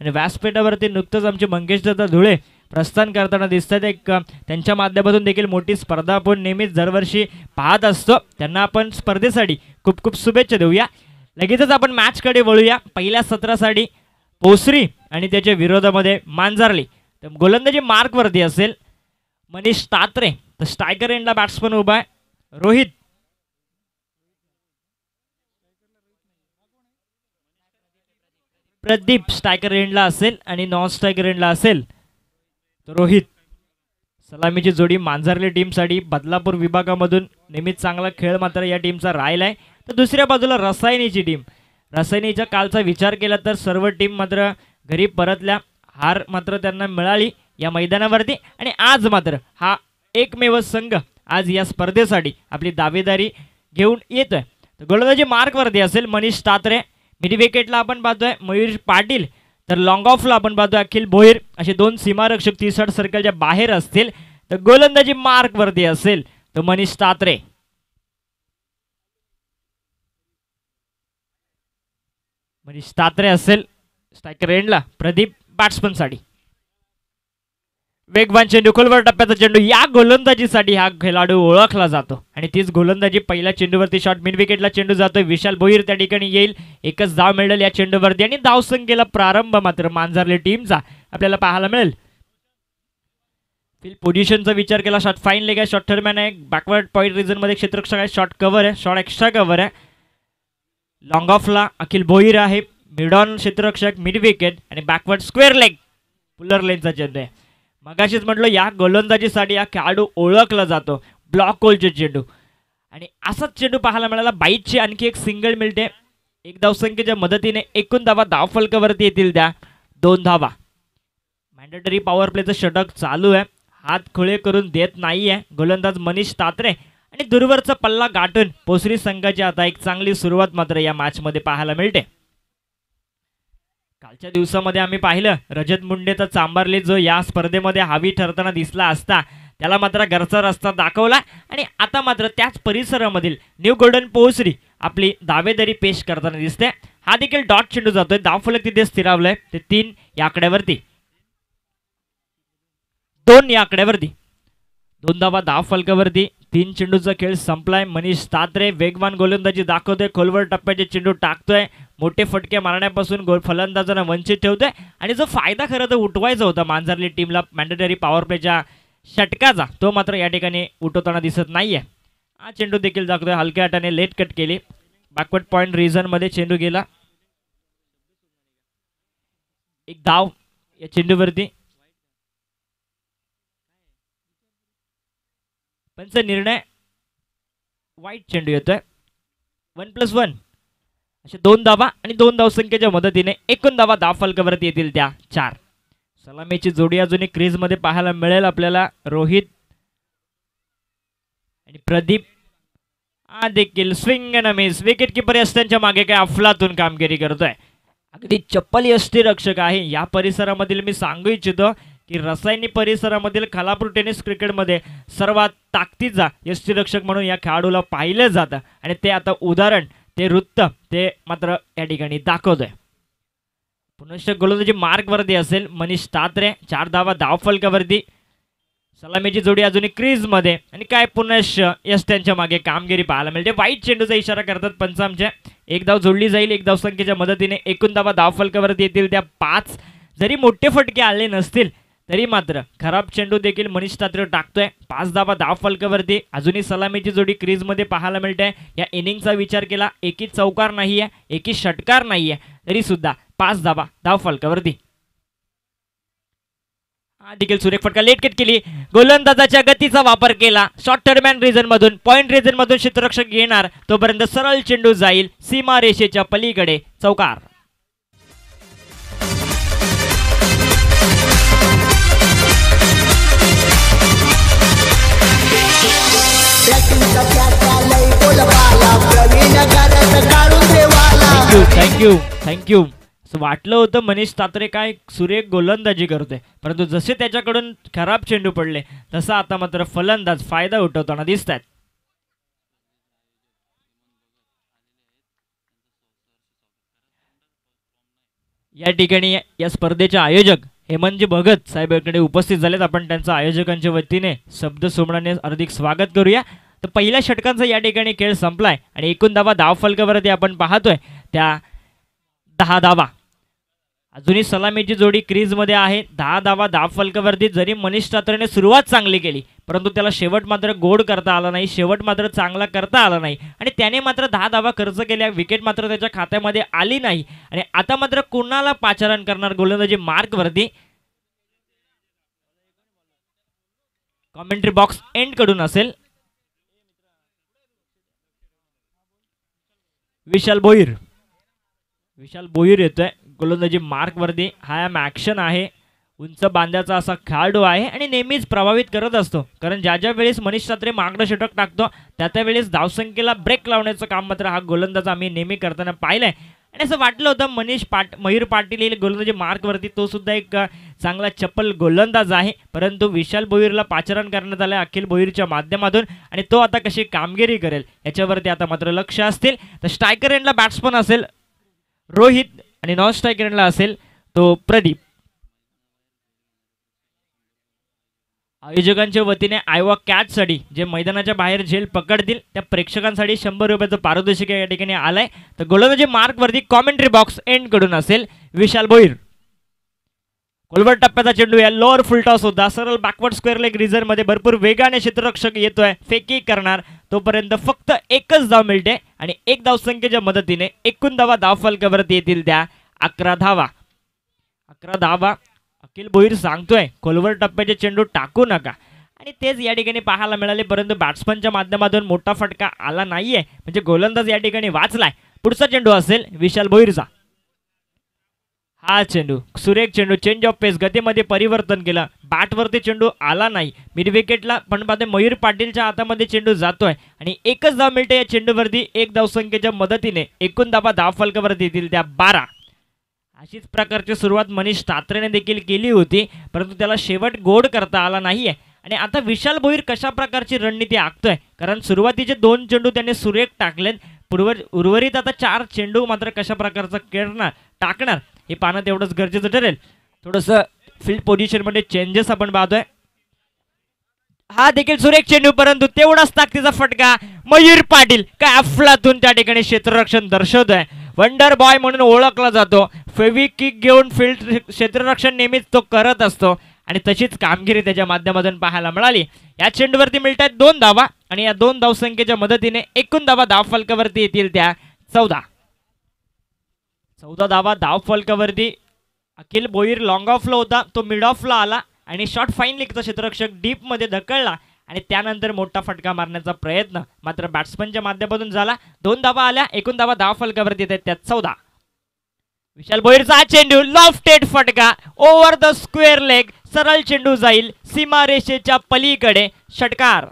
आणि व्यासपीठावरती नुकतंच आमचे मंगेश धुळे प्रस्थान करताना दिसतात. एक त्यांच्या माध्यमातून देखील मोठी स्पर्धा आपण नेहमीच दरवर्षी पाहत असतो. त्यांना आपण स्पर्धेसाठी खूप खूप शुभेच्छा देऊया. लगेचच आपण मॅचकडे वळूया. पहिल्या सत्रासाठी पोसरी आणि त्याच्या विरोधामध्ये मांजारली. तर गोलंदाजी मार्कवरती असेल. मनीष तात्रे तर स्ट्रायकर एंडला बॅट्समन उभा आहे. रोहित प्रदीप स्ट्रायकर एंडला असेल आणि नॉन स्ट्रायकर एंडला असेल रोहित सलामीची जोडी मांजरली टीमसाठी बदलापूर विभागामधून नेहमीच चांगला खेळ मात्र या टीमचा राहिला आहे. तर दुसऱ्या बाजूला रसायनीची टीम. रसायनीच्या कालचा विचार केला तर सर्व टीम मात्र घरी परतल्या. हार मात्र त्यांना मिळाली या मैदानावरती आणि आज मात्र हा एकमेव संघ आज या स्पर्धेसाठी आपली दावेदारी घेऊन येतोय. तर गोलंदाजी मार्कवरती असेल मनीष तात्रे. मिडी विकेटला आपण पाहतोय मयूर पाटील. तर लॉंग ऑफला आपण पाहतोय अखिल भोईर असे दोन सीमारक्षक तिसठ सर्कलच्या बाहेर असतील. तर गोलंदाजी मार्कवरती असेल तर मनीष तात्रे. मनीष तात्रे असेल स्ट्रायकर एंडला प्रदीप बॅट्समनसाठी वेगवान चेंडू खोलवर टप्प्याचा चेंडू. या गोलंदाजीसाठी हा खेळाडू ओळखला जातो. आणि तीच गोलंदाजी पहिल्या चेंडूवरती शॉट मिन विकेटला चेंडू जातोय. विशाल भोईर त्या ठिकाणी येईल. एकच धाव मिळेल या चेंडूवरती आणि धावसंख्येला प्रारंभ मात्र मांजरली टीमचा आपल्याला पाहायला मिळेल. फिल पोझिशनचा विचार केला शॉट फाईन लेग आहे शॉट थर्डमॅन आहे. बॅकवर्ड पॉईंट रिझनमध्ये क्षेत्ररक्षक आहे शॉट कव्हर आहे शॉट एक्स्ट्रा कव्हर आहे. लॉंग ऑफला अखिल भोईर आहे. मिडॉन क्षेत्ररक्षक मिड विकेट आणि बॅकवर्ड स्क्वेअर लेग पुलर लेनचा चेंडू आहे. मगाशीच म्हटलं या गोलंदाजीसाठी हा खेळाडू ओळखला जातो. ब्लॉक होलचे चेंडू. आणि असाच चेंडू पाहायला मिळाला. बाईटची आणखी एक सिंगल मिळते. एक धावसंख्येच्या मदतीने एकूण धावा धावफलकावरती येतील त्या. दोन धावा. मॅन्डेटरी पॉवर प्लेचं षटक चालू आहे. हात खुळे करून देत नाही आहे गोलंदाज मनीष तात्रे. आणि दूरवरचा पल्ला गाठून पोसरी संघाची आता एक चांगली सुरुवात मात्र या मॅचमध्ये पाहायला मिळते. कालच्या दिवसामध्ये आम्ही पाहिलं रजत मुंडेचा चांबरले जो या स्पर्धेमध्ये हावी ठरताना दिसला असता त्याला मात्र घरचा रस्ता दाखवला आणि आता मात्र त्याच परिसरामधील न्यू गोल्डन पोहोचरी आपली दावेदारी पेश करताना दिसते. हा देखील डॉट चेंडू जातोय. दावफलक तिथे स्थिरावलंय. ते तीन या आकड्यावरती. दोन या आकड्यावरती. दोन धावा धाव फलकावरती तीन चेंडूचा खेळ संपलाय. मनीष तात्रे वेगवान गोलंदाजी दाखवतोय. खोलवर टप्प्याचे चेंडू टाकतोय. मोठे फटके मारण्यापासून गोल फलंदाजांना वंचित ठेवतोय. आणि जो फायदा खरं तर उठवायचा होता मांजरली टीमला मॅन्डेटरी पॉवर प्लेच्या षटकाचा तो मात्र या ठिकाणी उठवताना दिसत नाहीये. हा चेंडू देखील दाखवतोय. हलक्या हाताने लेट कट केली. बॅकवर्ड पॉईंट रिझनमध्ये चेंडू गेला. एक धाव या चेंडूवरती. पंच निर्णय वाईट चेंडू येतोय. वन प्लस वन असे दोन धावा आणि दोन धावसंख्येच्या मदतीने एकूण धावा दहा फलकावरती येतील त्या चार. सलामीची जोडी अजूनही क्रीजमध्ये पाहायला मिळेल आपल्याला. रोहित आणि प्रदीप. हा देखील swing and miss wicket keeper यष्ट्यांच्या मागे काय अफलातून कामगिरी करतोय. अगदी चप्पल यष्टीरक्षक आहे. या परिसरामधील मी सांगू इच्छितो की रसायनी परिसरामधील खालापूर टेनिस क्रिकेटमध्ये सर्वात ताकदीचा यष्टीरक्षक म्हणून या खेळाडूला पाहिलं जातं. आणि ते आता उदाहरण ते वृत्त ते मात्र या ठिकाणी दाखवतोय. पुनश्च गोलंदाजी मार्गवरती असेल मनीष तात्रे चार धावा धावफलकावरती सलामीची जोडी अजूनही क्रीजमध्ये. आणि काय पुनश्च यश त्यांच्या मागे कामगिरी पाहायला मिळते. वाईट चेंडूचा इशारा करतात पंचामच्या एक धाव जोडली जाईल एक धाव संख्येच्या मदतीने. एकूण धावा धावफलकावरती येतील त्या पाच. जरी मोठे फटके आले नसतील तरी मात्र खराब चेंडू देखील मनीष तात्र टाकतोय. पाच धावा दहा फलकावरती. अजूनही सलामीची जोडी क्रीजमध्ये पाहायला मिळते. या इनिंगचा विचार केला एकी चौकार नाही आहे एकी षटकार नाही आहे तरी सुद्धा पाच धावा दहा फलकावरती. देखील सुरेख फटका. लेटकेट केली. गोलंदाजाच्या गतीचा वापर केला. शॉर्ट टर्मॅन रिझन मधून पॉईंट रिझन मधून क्षेत्ररक्षक घेणार तोपर्यंत सरळ चेंडू जाईल. सीमा रेषेच्या पलीकडे चौकार. थँक्यू थँक्यू थँक्यू वाटलं होतं मनीष तात्रे काय सुरेख गोलंदाजी करतोय. परंतु जसे त्याच्याकडून खराब चेंडू पडले तसा आता मात्र फलंदाज फायदा उठवताना दिसत आहेत या ठिकाणी या स्पर्धेचे आयोजक हेमंतजी भगत साहेब एकडे उपस्थित झालेत. आपण त्यांचं आयोजकांच्या वतीने शब्द सोमणाने हार्दिक स्वागत करूया. तर पहिल्या षटकांचा या ठिकाणी खेळ संपलाय. आणि एकूण धावा धाव फलकावरती आपण पाहतोय. त्या दहा धावा. अजूनही सलामीची जोडी क्रीजमध्ये आहे. दहा धावा दहा फलकावरती जरी मनीष ठाकरेने सुरुवात चांगली केली परंतु त्याला शेवट मात्र गोड करता आला नाही. शेवट मात्र चांगला करता आला नाही. आणि त्याने मात्र दहा धावा खर्च केल्या. विकेट मात्र त्याच्या खात्यामध्ये आली नाही. आणि आता मात्र कुणाला पाचारण करणार गोलंदाजी मार्कवरती? कॉमेंट्री बॉक्स एंडकडून असेल. विशाल बोईर. विशाल बोईर येतोय. गोलंदाजी मार्कवरती हा ॲक्शन आहे. उंच बांध्याचा असा खेळाडू आहे आणि नेहमीच प्रभावित करत असतो. कारण ज्या ज्या वेळेस मनीष सात्रे मागणं षटक टाकतो त्या त्या वेळेस धावसंख्येला ब्रेक लावण्याचं काम मात्र हा गोलंदाज आम्ही नेहमी करताना पाहिलंय. आणि असं वाटलं होतं मनीष पाट मयूर पाटील येईल गोलंदाजी मार्कवरती तो सुद्धा एक चांगला चप्पल गोलंदाज आहे. परंतु विशाल भोईरला पाचारण करण्यात आलं अखिल भोईरच्या माध्यमातून आणि तो आता कशी कामगिरी करेल याच्यावरती आता मात्र लक्ष असतील. तर स्ट्रायकर एंडला बॅट्समन असेल. रोहित आणि नॉन स्ट्राईक एंडला असेल तो प्रदीप. आयोजकांच्या वतीने आयवा कॅचसाठी जे मैदानाच्या बाहेर झेल पकडतील त्या प्रेक्षकांसाठी शंभर रुपयाचं पारितोषिक या ठिकाणी आलंय. तर गोलंदाजी मार्कवरती कॉमेंट्री बॉक्स एंडकडून असेल विशाल भोईर कोलवर टप्प्याचा चेंडू या लोअर फुलटॉस होता. सरळ बॅकवर्ड स्क्वेअर लेगमध्ये भरपूर वेगाने क्षेत्ररक्षक येतोय. फेकी करणार. तोपर्यंत फक्त एकच धाव मिळते आणि एक धाव संख्येच्या मदतीने एकूण धावा धाव फलकावरती येतील त्या अकरा धावा. अकरा धावा. अखिल बोईर सांगतोय खोलवर टप्प्याचे चेंडू टाकू नका. आणि तेच या ठिकाणी पाहायला मिळाले परंतु बॅट्समनच्या माध्यमातून मोठा फटका आला नाहीये. म्हणजे गोलंदाज या ठिकाणी वाचलाय. पुढचा चेंडू असेल विशाल भोईरचा हा चेंडू. सुरेख चेंडू चेंज ऑफ पेस गतीमध्ये परिवर्तन केलं. बॅटवरती चेंडू आला नाही. मिड विकेटला पण पाहते मयूर पाटीलच्या हातामध्ये चेंडू जातोय. आणि एकच धाव मिळते या चेंडूवरती. एक धावसंख्येच्या मदतीने एकूण दाबा धाव फलकावरती येतील त्या बारा. अशीच प्रकारची सुरुवात मनीष ठाकरेने देखील केली होती. परंतु त्याला शेवट गोड करता आला नाहीये. आणि आता विशाल भोईर कशा प्रकारची रणनीती आखतोय? कारण सुरुवातीचे दोन चेंडू त्याने सुरेख टाकलेत. पूर्व उर्वरित आता चार चेंडू मात्र कशा प्रकारचा खेळणार टाकणार? हे पाहणं तेवढंच गरजेचं ठरेल. थोडंसं फील्ड पोझिशनमध्ये चेंजेस आपण पाहतोय. हा देखील सुरेख चेंडू परंतु तेवढाच ताकदीचा फटका मयूर पाटील काय अफलातून त्या ठिकाणी क्षेत्ररक्षण दर्शवतोय. वंडर बॉय म्हणून ओळखला जातो. फेवी किक घेऊन फील्ड क्षेत्ररक्षण नेहमीच तो करत असतो. आणि तशीच कामगिरी त्याच्या माध्यमातून पाहायला मिळाली. या चेंडूवरती मिळत आहेत दोन धावा आणि या दोन धावसंख्येच्या मदतीने एकूण धावा धाव फलकावरती येतील त्या चौदा. चौदा धावा धाव फलकावरती अखिल बोईर लॉंग ऑफला होता तो मिड ऑफला आला आणि शॉर्ट फाईन लिखचा क्षेत्ररक्षक डीपमध्ये धकळला आणि त्यानंतर मोठा फटका मारण्याचा प्रयत्न मात्र बॅट्समनच्या माध्यमातून झाला. दोन धावा आल्या एकूण धावा धाव फलकावरती येत आहेत त्यात चौदा. विशाल बोईरचा चेंडू लॉफ्टेड फटका ओव्हर द स्क्वेअर लेग सरळ चेंडू जाईल सीमारेषेच्या पलीकडे षटकार.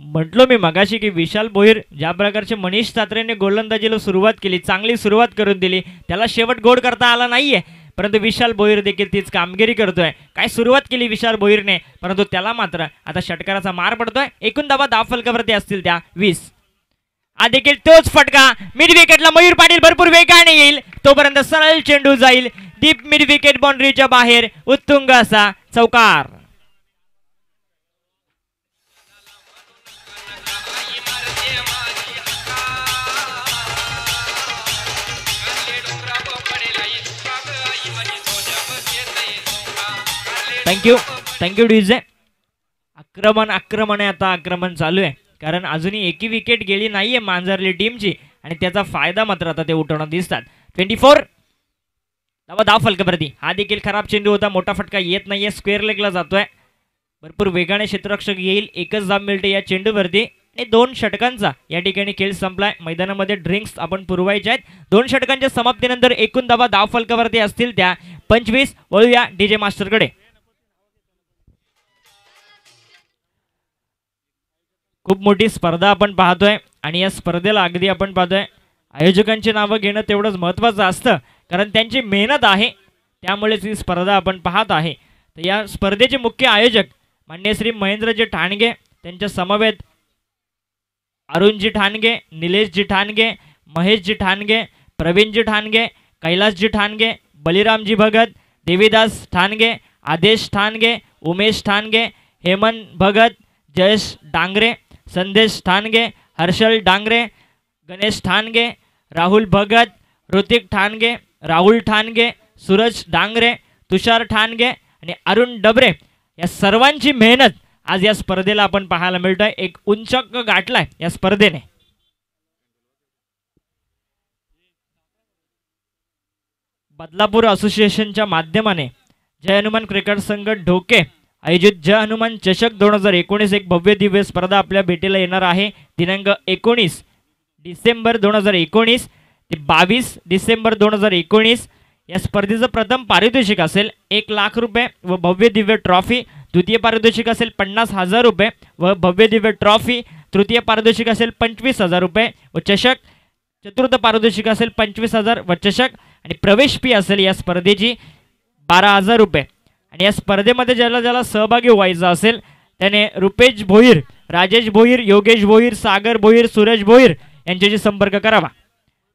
म्हटलो मी मगाशी की विशाल भोईर ज्या प्रकारचे मनीष तात्रेने गोलंदाजीला सुरुवात केली चांगली सुरुवात करून दिली त्याला शेवट गोड करता आला नाहीये. परंतु विशाल भोईर देखील तीच कामगिरी करतोय. काय सुरुवात केली विशाल भोईरने परंतु त्याला मात्र आता षटकाराचा मार पडतोय. एकूण दाबा दहा फलकावरती असतील त्या. वीस. हा देखील तोच फटका. मिड विकेटला मयूर पाटील भरपूर वेगाने येईल. तोपर्यंत सरळ चेंडू जाईल. डीप मिड विकेट बाउंड्रीच्या बाहेर उत्तुंग असा चौकार. थँक्यू थँक्यू डीजे आक्रमण आक्रमण आहे आता. आक्रमण चालू आहे. कारण अजूनही एकी विकेट गेली नाहीये मांजरली टीमची आणि त्याचा फायदा मात्र आता ते उठवणं दिसतात. ट्वेंटी फोर धावा धाव फलकाप्रती हा देखील खराब चेंडू होता. मोठा फटका येत नाहीये. स्क्वेअर लेगला जातोय. भरपूर वेगाने क्षेत्ररक्षक येईल. एकच जाब मिळते या चेंडूवरती. आणि दोन षटकांचा. या ठिकाणी खेळ संपलाय. मैदानामध्ये ड्रिंक्स आपण पुरवायचे आहेत. दोन षटकांच्या समाप्तीनंतर एकूण धावा धाव फलकावरती असतील त्या. पंचवीस वळूया डीजे मास्टरकडे खूप मोठी स्पर्धा आपण पाहतोय. आणि या स्पर्धेला अगदी आपण पाहतोय. आयोजकांची नावं घेणं तेवढंच महत्त्वाचं असतं. कारण त्यांची मेहनत आहे. त्यामुळेच ही स्पर्धा आपण पाहत आहे. तर या स्पर्धेचे मुख्य आयोजक मान्य श्री महेंद्रजी ठाणगे त्यांच्या समवेत अरुणजी ठाणगे निलेशजी ठाणगे महेशजी ठाणगे प्रवीणजी ठाणगे कैलासजी ठाणगे बलिरामजी भगत देवीदास ठाणगे आदेश ठाणगे उमेश ठाणगे हेमंत भगत जयेश डांगरे संदेश ठाणगे हर्षल डांगरे गणेश ठाणगे राहुल भगत ऋतिक ठाणगे राहुल ठाणगे सूरज डांगरे तुषार ठाणगे आणि अरुण डबरे या सर्वांची मेहनत आज या स्पर्धेला आपण पाहायला मिळतोय. एक उंचक गाठलाय या स्पर्धेने. बदलापूर असोसिएशनच्या माध्यमाने जय हनुमान क्रिकेट संघ ढोके आयोजित जय हनुमान चषक दोन हजार एकोणीस एक भव्य दिव्य स्पर्धा आपल्या भेटीला येणार आहे. दिनांक एकोणीस डिसेंबर दोन हजार एकोणीस ते बावीस डिसेंबर दोन हजार एकोणीस या स्पर्धेचं प्रथम पारितोषिक असेल एक लाख रुपये व भव्य दिव्य ट्रॉफी. द्वितीय पारितोषिक असेल पन्नास हजार रुपये व भव्य दिव्य ट्रॉफी. तृतीय पारितोषिक असेल पंचवीस हजार रुपये व चषक. चतुर्थ पारितोषिक असेल पंचवीस हजार व चषक. आणि प्रवेश फी असेल या स्पर्धेची बारा हजार रुपये. आणि या स्पर्धेमध्ये ज्याला ज्याला सहभागी व्हायचं असेल त्याने रुपेश भोईर राजेश भोईर योगेश भोईर सागर भोईर सुरेश भोईर यांच्याशी संपर्क करावा.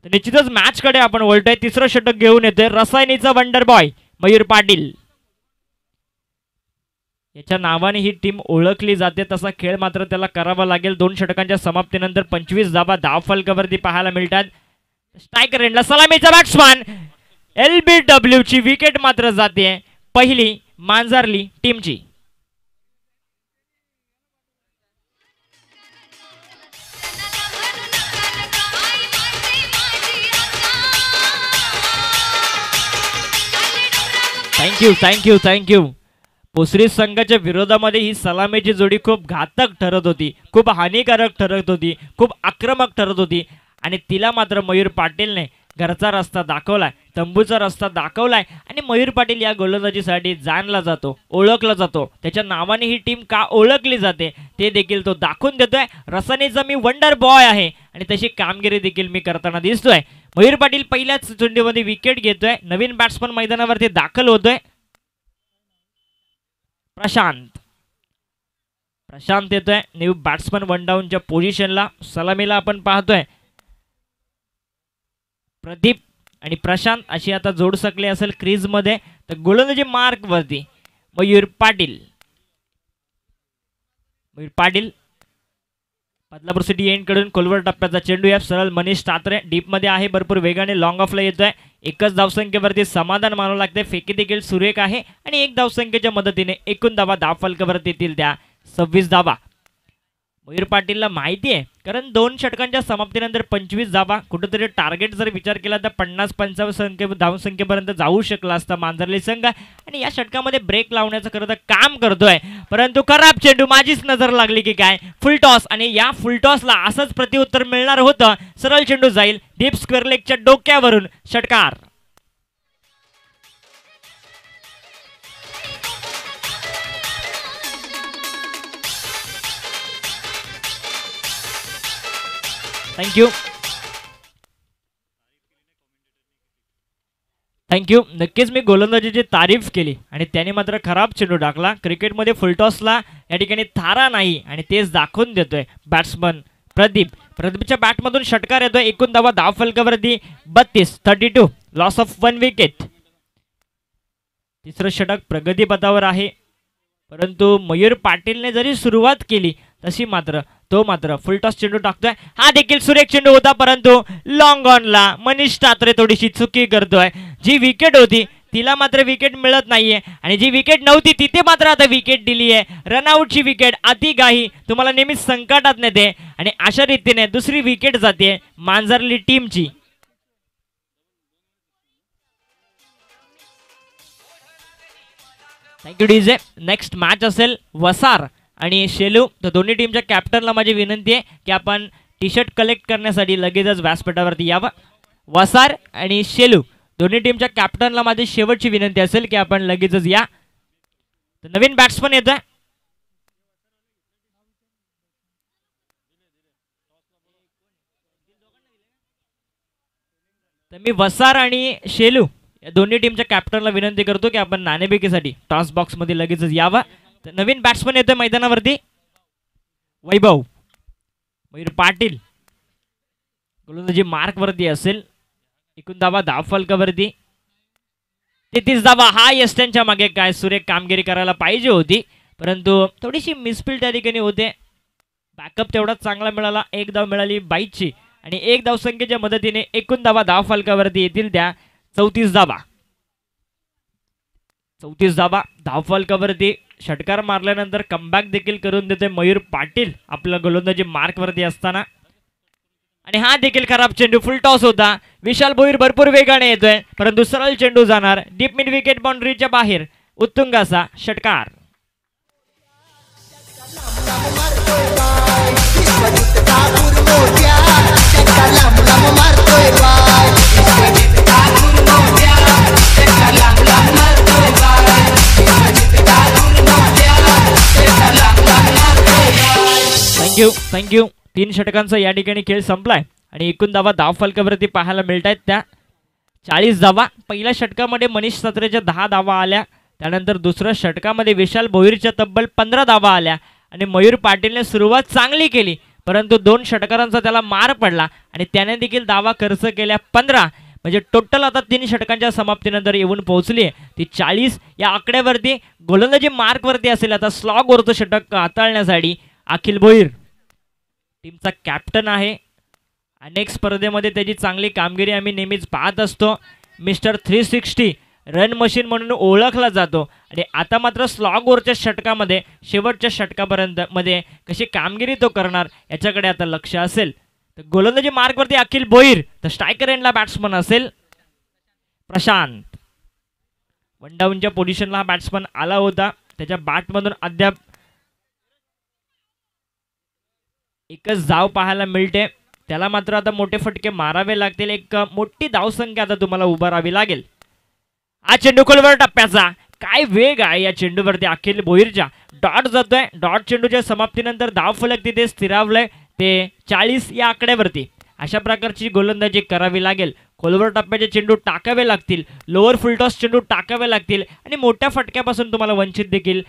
तर निश्चितच मॅचकडे आपण वळतोय तिसरं षटक घेऊन येतोय. रसायनीचा वंडर बॉय मयूर पाटील. याच्या नावाने ही टीम ओळखली जाते. तसा खेळ मात्र त्याला करावा लागेल. दोन षटकांच्या समाप्तीनंतर पंचवीस जाबा धाव फलकावरती पाहायला मिळतात. स्ट्रायकर रेंडला सलामीचा बॅट्समॅन एल बी डब्ल्यूची विकेट मात्र जाते. पहिली मांजारली टीमची थँक्यू थँक्यू थँक्यू पोसरी संघाच्या विरोधामध्ये ही सलामीची जोडी खूप घातक ठरत होती. खूप हानिकारक ठरत होती. खूप आक्रमक ठरत होती. आणि तिला मात्र मयूर पाटीलने घरचा रस्ता दाखवलाय. तंबूचा रस्ता दाखवलाय. आणि मयूर पाटील या गोलंदाजीसाठी जाणला जातो ओळखला जातो. त्याच्या नावाने ही टीम का ओळखली जाते ते देखील तो दाखवून देतोय. रसानीचा मी वंडर बॉय आहे. आणि तशी कामगिरी देखील मी करताना दिसतोय. मयूर पाटील पहिल्याच चुंडीमध्ये विकेट घेतोय. नवीन बॅट्समन मैदानावरती दाखल होतोय. प्रशांत. प्रशांत येतोय. न्यू बॅट्समन वन डाऊनच्या पोझिशनला सलामीला आपण पाहतोय. प्रदीप आणि प्रशांत अशी आता जोड सकले असेल क्रीजमध्ये. तर गोलंदाजी मार्कवरती मयूर पाटील. मयूर पाटील बदलापूर सिटी एंडकडून कोलवर टप्प्याचा चेंडू या सरळ मनीष टात्रे डीपमध्ये आहे. भरपूर वेगाने लॉंग ऑफला येतोय. एकच धावसंख्येवरती समाधान मानावं लागते फेकी देखील सुरेख आहे. आणि एक धावसंख्येच्या मदतीने एकूण धावा धाव फलकावरती येतील त्या. सव्वीस धावा. मयूर पाटीलला माहिती आहे. कारण दोन षटकांच्या समाप्तीनंतर पंचवीस जाबा कुठेतरी टार्गेट जर विचार केला तर पन्नास पंचावन्न संख्ये धावसंख्येपर्यंत जाऊ शकला असता मांजरली संघ. आणि या षटकामध्ये ब्रेक लावण्याचं खरं तर काम करतोय. परंतु खराब चेंडू माझीच नजर लागली की काय? फुलटॉस आणि या फुलटॉसला असंच प्रतिउत्तर मिळणार होतं. सरळ चेंडू जाईल. डीप स्क्वेअर लेगच्या डोक्यावरून. षटकार. थँक्यू थँक्यू नक्कीच मी गोलंदाजीची तारीफ केली आणि त्याने मात्र खराब चेंडू टाकला. क्रिकेटमध्ये फुलटॉसला या ठिकाणी थारा नाही आणि तेच दाखवून देतोय बॅट्समन प्रदीप. प्रदीपच्या बॅटमधून षटकार येतोय. एकूण धावा दहा फलकावरती. बत्तीस thirty two loss of one wicket तिसरं षटक प्रगतीपथावर आहे. परंतु मयूर पाटीलने जरी सुरुवात केली तशी मात्र तो मात्र फुलटॉस चेंडू टाकतोय. हा देखील सुरेख चेंडू होता परंतु लॉंग ऑनला मनीष तात्रे थोडीशी चुकी करतोय. जी विकेट होती तिला मात्र विकेट मिळत नाहीये. आणि जी विकेट नव्हती तिथे मात्र आता विकेट दिली आहे रनआउटची विकेट अति गाही तुम्हाला नेहमीच संकटात नेते. आणि अशा रीतीने दुसरी विकेट जाते मांजरली टीमची. थँक्यू डीजे नेक्स्ट मॅच असेल वसार. आणि शेलू तर दोन्ही टीमच्या कॅप्टनला माझी विनंती आहे की आपण टी शर्ट कलेक्ट करण्यासाठी लगेचच व्यासपीठावरती यावं. वसार आणि शेलू दोन्ही टीमच्या कॅप्टनला माझी शेवटची विनंती असेल की आपण लगेचच या. तर नवीन बॅट्समन येतोय. तर मी वसार आणि शेलू या दोन्ही टीमच्या कॅप्टनला विनंती करतो की आपण नाणेबेकीसाठी टॉस बॉक्समध्ये लगेचच यावं. तर नवीन बॅट्समन येतोय मैदानावरती. वैभव. मयूर पाटील. गोलंदाजी मार्कवरती असेल. एकूण धावा धाव फलकावरती तेहतीस धावा. हा यस्टनच्या मागे काय सुरेख कामगिरी करायला पाहिजे होती. परंतु थोडीशी मिसफील त्या ठिकाणी होते. बॅकअप तेवढाच चांगला मिळाला. एक धाव मिळाली बाईकची आणि एक धावसंख्येच्या मदतीने एकूण धावा दहा फलकावरती येतील त्या चौतीस धावा. चौतीस धावा धाव फलकावरती षटकार मारल्यानंतर कमबॅक देखील करून देतोय मयूर पाटील. आपला गोलंदाजी मार्कवरती असताना. आणि हा देखील खराब चेंडू फुल टॉस होता. विशाल भोईर भरपूर वेगाने येतोय परंतु सरळ चेंडू जाणार. डीप मिड विकेट बाउंड्रीच्या बाहेर उत्तुंग असा षटकार लांब थँक्यू थँक्यू तीन षटकांचा या ठिकाणी खेळ संपलाय. आणि एकूण धावा दहा फलकावरती पाहायला मिळत आहेत त्या. चाळीस धावा पहिल्या षटकामध्ये मनीष सत्रेच्या दहा धावा आल्या. त्यानंतर दुसऱ्या षटकामध्ये विशाल भोईरच्या तब्बल पंधरा धावा आल्या. आणि मयूर पाटीलने सुरुवात चांगली केली. परंतु दोन षटकारांचा त्याला मार पडला. आणि त्याने देखील दावा खर्च केल्या पंधरा. म्हणजे टोटल आता तीन षटकांच्या समाप्तीनंतर येऊन पोहोचली आहे ती चाळीस या आकड्यावरती गोलंदाजी मार्कवरती असेल. आता स्लॉगवरचं षटक हाताळण्यासाठी अखिल भोईर. टीमचा कॅप्टन आहे. अनेक स्पर्धेमध्ये त्याची चांगली कामगिरी आम्ही नेहमीच पाहत असतो. Mister three sixty run machine म्हणून ओळखला जातो. आणि आता मात्र स्लॉगवरच्या षटकामध्ये शेवटच्या षटकापर्यंत मध्ये कशी कामगिरी तो करणार याच्याकडे आता लक्ष असेल. तर गोलंदाजी मार्कवरती अखिल भोईर तर स्ट्रायकर एंडला बॅट्समन असेल. प्रशांत. वन डाऊनच्या पोझिशनला हा बॅट्समन आला होता. त्याच्या बॅटमधून अद्याप एकच धाव पाहायला मिळते. त्याला मात्र आता मोठे फटके मारावे लागतील. एक मोठी धावसंख्या आता तुम्हाला उभारावी लागेल. हा चेंडू खोलवर टप्प्याचा. काय वेग आहे या चेंडूवरती अखिल बोईरच्या डॉट जातोय. डॉट चेंडूच्या समाप्तीनंतर धाव फलक तिथे स्थिरावलंय. ते चाळीस या आकड्यावरती. अशा प्रकारची गोलंदाजी करावी लागेल. खोलवर टप्प्याचे चेंडू टाकावे लागतील. लोअर फुलटॉस चेंडू टाकावे लागतील. आणि मोठ्या फटक्यापासून तुम्हाला वंचित देखील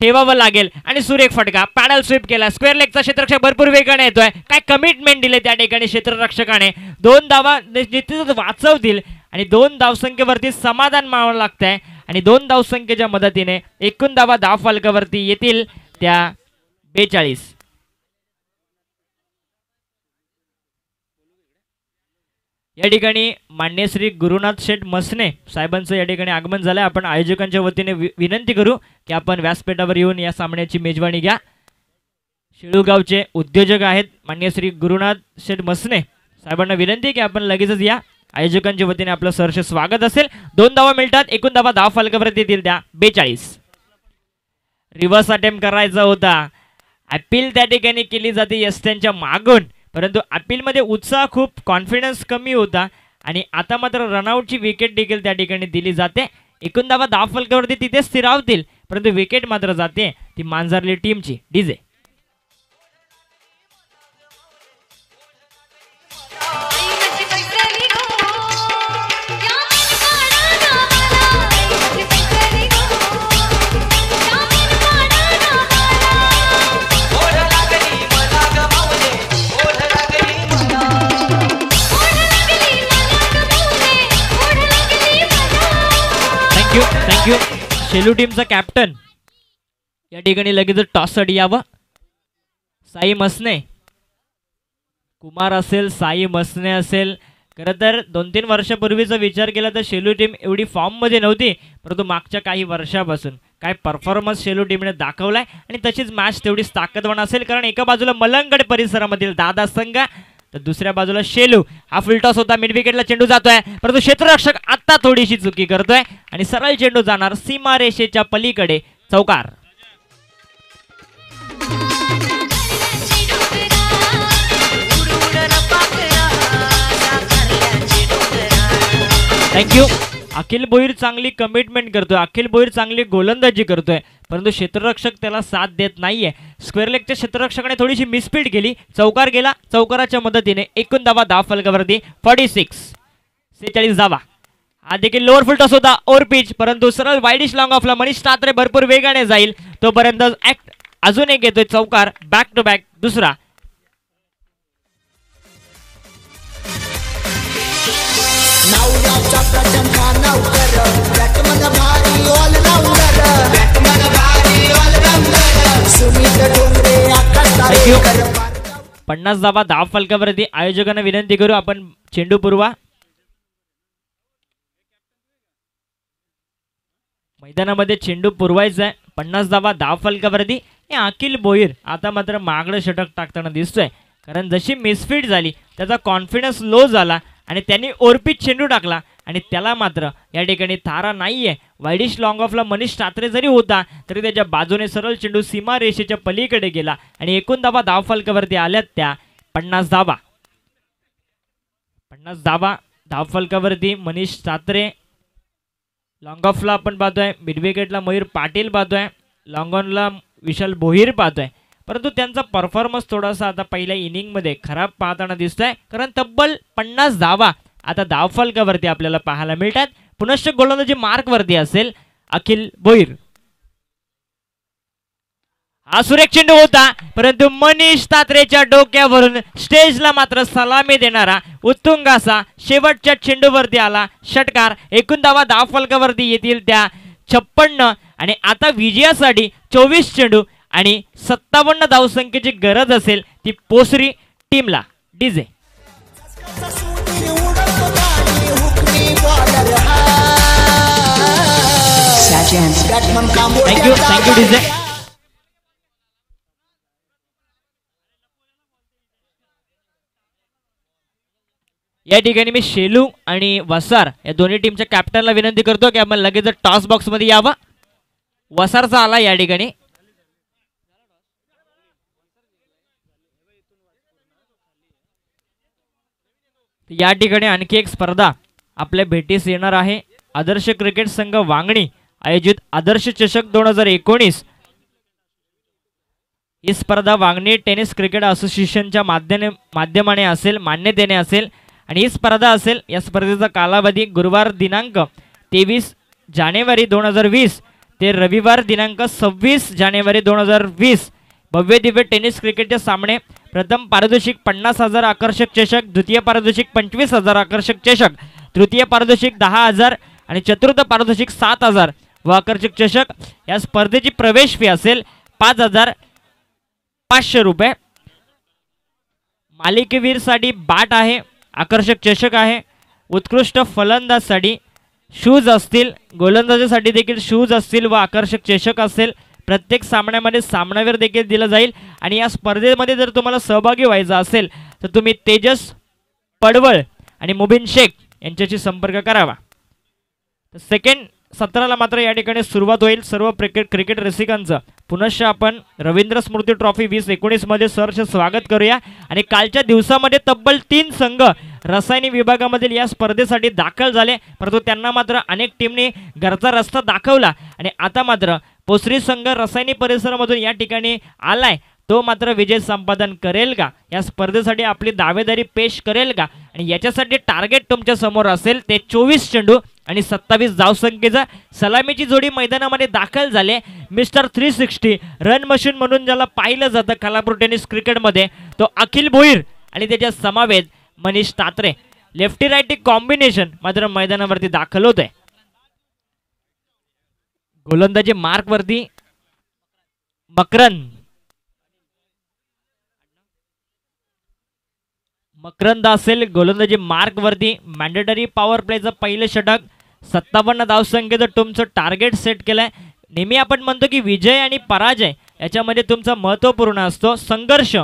ठेवावं लागेल. आणि सुरेख फटका. पॅडल स्वीप केला. स्क्वेअर लेगचा क्षेत्ररक्षक भरपूर वेगाने येतोय. काय कमिटमेंट दिले त्या ठिकाणी क्षेत्ररक्षकाने. दोन धावा निश्चितच वाचवतील. आणि दोन धावसंख्येवरती समाधान मानावं लागतंय. आणि दोन धावसंख्येच्या मदतीने एकूण धावा धाव फलकावरती येतील त्या बेचाळीस. या ठिकाणी मान्य श्री गुरुनाथ शेठ मसने साहेबांचं या ठिकाणी आगमन झालं आपण आयोजकांच्या वतीने वि- विनंती करू की आपण व्यासपीठावर येऊन या सामन्याची मेजवानी घ्या. शेळूगावचे उद्योजक आहेत मान्य श्री गुरुनाथ शेठ मसने. साहेबांना विनंती की आपण लगेचच या. आयोजकांच्या वतीने आपलं सहर्ष स्वागत असेल. दोन धावा मिळतात. एकूण धावा दहा फलकावरती येतील त्या. बेचाळीस. रिव्हर्स अटेम्प्ट करायचा होता. अपील त्या ठिकाणी केली जाते. यस त्यांच्या मागून. परंतु अपीलमध्ये उत्साह खूप कॉन्फिडन्स कमी होता आणि आता मात्र रनआउटची विकेट देखील त्या ठिकाणी दिली जाते. एकूण धावा दहा फलकावरती तिथे स्थिरावतील परंतु विकेट मात्र जाते ती मांजरली टीमची डीजे. शेलू टीमचा कॅप्टन या ठिकाणी लगेच टॉसड यावं. साई मसने. कुमार असेल साई मसने असेल. खरं तर दोन तीन वर्षापूर्वीचा विचार केला तर शेलू टीम एवढी फॉर्ममध्ये नव्हती परंतु मागच्या काही वर्षापासून. काय परफॉर्मन्स शेलू टीमने दाखवलाय आणि तशीच मॅच तेवढीच ताकदवान असेल कारण एका बाजूला मलंगड परिसरामधील दादा संघ तर दुसऱ्या बाजूला शेलू. हा फुलटॉस होता. मिड विकेटला चेंडू जातोय. परंतु क्षेत्ररक्षक आत्ता थोडीशी चुकी करतोय. आणि सरळ चेंडू जाणार सीमारेषेच्या पलीकडे. चौकार. थँक्यू अखिल भोईर चांगली कमिटमेंट करतोय अखिल भोईर चांगली गोलंदाजी करतोय. परंतु क्षेत्ररक्षक त्याला साथ देत नाहीये. स्क्वेअर लेगच्या क्षेत्ररक्षकाने थोडीशी मिसपीड केली. चौकार गेला चौकाराच्या मदतीने एकूण धावा दहा फलकावरती. फॉर्टी सिक्स सेहेचाळीस धावा. हा देखील लोअर फुल टॉस होता ओर पिच परंतु सरळ वाईडिश लॉंग ऑफला मनीष तात्रे भरपूर वेगाने जाईल. तोपर्यंत ऍक्ट अजून एक येतोय चौकार. बॅक टू बॅक दुसरा. नावयाच्या प्रचंडा पन्नास धावा दहा फलकावरती आयोजकांना विनंती करू आपण चेंडू पुरवा. मैदानामध्ये चेंडू पुरवायचा आहे पन्नास धावा दहा फलकावरती. अखिल बोईर आता मात्र मागडं षटक टाकताना दिसतोय. कारण जशी मिसफिट झाली त्याचा कॉन्फिडन्स लो झाला आणि त्यांनी ओरपीत चेंडू टाकला. आणि त्याला मात्र या ठिकाणी थारा नाहीये. वाईडिश लॉंग ऑफला मनीष ठाकरे जरी होता तरी त्याच्या बाजूने सरळ चेंडू सीमा रेषेच्या पलीकडे गेला आणि एकूण धावा धाव फलकावरती आल्यात त्या पन्नास धावा. पन्नास धावा धाव फलकावरती मनीष सात्रे लॉंग ऑफला आपण पाहतोय मिडविकेटला मयूर पाटील पाहतोय लॉंग ऑनला विशाल भोईर पाहतोय. परंतु त्यांचा परफॉर्मन्स थोडासा आता पहिल्या इनिंगमध्ये खराब पाहताना दिसतोय कारण तब्बल पन्नास धावा आता धावफलकावरती आपल्याला पाहायला मिळतात. पुनश्च गोलंदाजी मार्कवरती असेल अखिल भोईर हा सुरेख चेंडू होता परंतु मनीष तात्रेच्या डोक्यावरून स्टेजला मात्र सलामी देणारा उत्तुंग असा शेवटच्या चेंडूवरती आला षटकार. एकूण धावा धाव फलकावरती येतील त्या छप्पन्न. आणि आता विजयासाठी चोवीस चेंडू आणि सत्तावन्न धावसंख्येची गरज असेल ती पोसरी टीमला. डीजे. थँक्यू थँक्यू डीजे या ठिकाणी मी शेलू आणि वसार या दोन्ही टीमच्या कॅप्टनला विनंती करतो की आपण लगेच टॉस बॉक्समध्ये यावा. वसारचा आला या ठिकाणी. या ठिकाणी आणखी एक स्पर्धा आपल्या भेटीस येणार आहे. आदर्श क्रिकेट संघ वांगणी आयोजित आदर्श चषक दोन हजार एकोणीस. ही स्पर्धा वांगणी टेनिस क्रिकेट असोसिएशनच्या माध्यने माध्यमाने असेल मान्यतेने असेल आणि ही स्पर्धा असेल या स्पर्धेचा कालावधी गुरुवार दिनांक तेवीस जानेवारी दोन हजार वीस ते रविवार दिनांक सव्वीस जानेवारी दोन हजार वीस. भव्य दिव्य टेनिस क्रिकेटचे सामने प्रथम पारितोषिक पन्नास हजार आकर्षक चषक द्वितीय पारितोषिक पंचवीस हजार आकर्षक चषक तृतीय पारितोषिक दहा हजार आणि चतुर्थ पारितोषिक सात हजार. व आकर्षक चषक. या स्पर्धेची प्रवेश फी असेल पाच हजार पाचशे रुपये. मालिकेवीरसाठी बाट आहे आकर्षक चषक आहे. उत्कृष्ट फलंदाजसाठी शूज असतील गोलंदाजीसाठी देखील शूज असतील व आकर्षक चषक असेल. प्रत्येक सामन्यामध्ये सामनावीर देखील दिलं जाईल. आणि या स्पर्धेमध्ये जर तुम्हाला सहभागी व्हायचा असेल तर तुम्ही तेजस पडवळ आणि मुबिन शेख यांच्याशी संपर्क करावा. सेकंड सतराला मात्र या ठिकाणी सुरुवात होईल. सर्व क्रिकेट क्रिकेट रसिकांचं. पुनश्च आपण रवींद्र स्मृती ट्रॉफी वीस एकोणीसमध्ये सरच स्वागत करूया. आणि कालच्या दिवसामध्ये तब्बल तीन संघ रसायनी विभागामधील या स्पर्धेसाठी दाखल झाले. परंतु त्यांना मात्र अनेक टीमने घरचा रस्ता दाखवला. आणि आता मात्र पोसरी संघ रसायनी परिसरामधून या ठिकाणी आलाय. तो मात्र विजय संपादन करेल का? या स्पर्धेसाठी आपली दावेदारी पेश करेल का? आणि याच्यासाठी टार्गेट तुमच्यासमोर असेल ते चोवीस चेंडू. आणि सत्तावीस धावसंख्येचा सलामीची जोडी मैदानामध्ये दाखल झाले. Mister three sixty run machine म्हणून ज्याला पाहिलं जातं खालापूर टेनिस क्रिकेटमध्ये तो अखिल भोईर आणि त्याच्या समावेत Manish Tatre. Lefty righty combination मात्र मैदानावरती दाखल होत आहे गोलंदाजी मार्कवरती मकरन मकरंद असेल गोलंदाजी मार्कवरती मॅन्डेटरी पॉवर प्लेचं पहिलं षटक. सत्तावन्न धावसंख्येचं तुमचं टार्गेट सेट केलंय. नेहमी आपण म्हणतो की विजय आणि पराजय याच्यामध्ये तुमचा महत्त्वपूर्ण असतो. संघर्ष.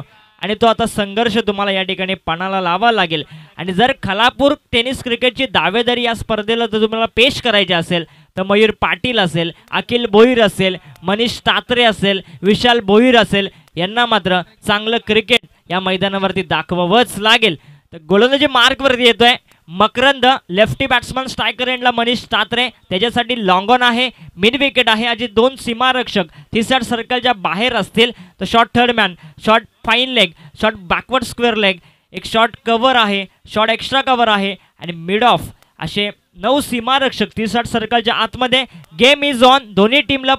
आणि तो आता संघर्ष तुम्हाला या ठिकाणी पणाला लावा लागेल. आणि जर खलापूर टेनिस क्रिकेटची दावेदारी या स्पर्धेला जर तुम्हाला पेश करायची असेल तर मयूर पाटील असेल अखिल भोईर असेल मनीष तात्रे असेल विशाल भोईर असेल यांना मात्र चांगलं क्रिकेट या मैदानावरती दाखवावंच लागेल. तर गोलंदाजी मार्कवरती येतोय. मकरंद लेफ्टी बॅट्समन स्ट्रायकर एंडला मनीष तात्रे त्याच्यासाठी लॉंग ऑन आहे मिड विकेट आहे आणि दोन सीमारक्षक. तिसऱ्या सर्कलच्या बाहेर असतील. तर short third man short fine leg short backward square leg एक शॉर्ट कव्हर आहे शॉर्ट एक्स्ट्रा कव्हर आहे आणि मिड ऑफ असे नऊ सीमारक्षक ती सर्कलच्या आतमध्ये. गेम इज ऑन दोन्ही टीमला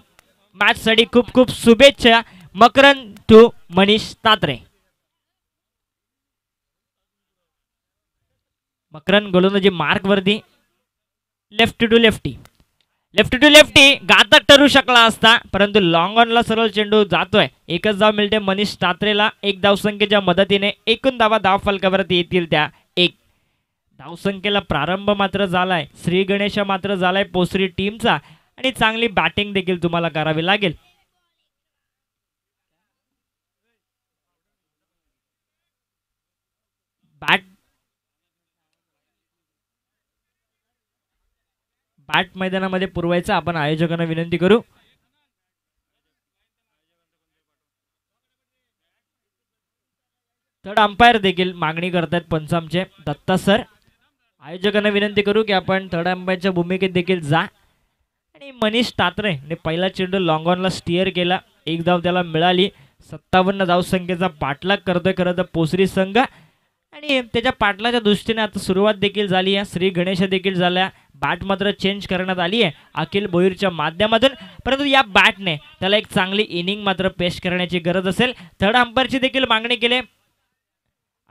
मॅचसाठी खूप खूप शुभेच्छा. मकरंद टू मनीष तात्रे मकरन गोलंदाजी मार्कवरती left to lefty left to lefty गातात ठरू शकला असता परंतु लॉंग ऑनला सरळ चेंडू जातोय. एकच धाव मिळते मनीष तात्रेला एक धावसंख्येच्या मदतीने एकूण धावा धाव फलकावरती येतील त्या एक. धावसंख्येला प्रारंभ मात्र झालाय श्री गणेश मात्र झालाय पोसरी टीमचा आणि चांगली बॅटिंग देखील तुम्हाला करावी लागेल बॅट बॅट मैदानामध्ये पुरवायचा. आपण आयोजकांना विनंती करू. थर्ड अंपायर देखील मागणी करतायत पंचामचे दत्ता सर आयोजकांना विनंती करू की आपण थर्ड अंपायरच्या भूमिकेत देखील जा. आणि मनीष तात्रे ने पहिला चेंडू लॉंग ऑनला स्टिअर केला. एक धाव त्याला मिळाली. सत्तावन्न धावसंख्येचा पाठलाग करतोय खरं तर पोसरी संघ. आणि त्याच्या पाटलाच्या दृष्टीने आता सुरुवात देखील झाली आहे. श्री गणेश देखील झाल्या. बॅट मात्र चेंज करण्यात आली आहे. अखिल भोईरच्या माध्यमातून. परंतु या बॅटने त्याला एक चांगली इनिंग मात्र पेश करण्याची गरज असेल. थर्ड अंपायरची देखील मागणी केली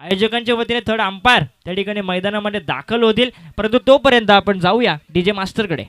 आयोजकांच्या वतीने थर्ड अंपायर त्या ठिकाणी मैदानामध्ये दाखल होतील. परंतु तोपर्यंत आपण जाऊया. डीजे मास्टरकडे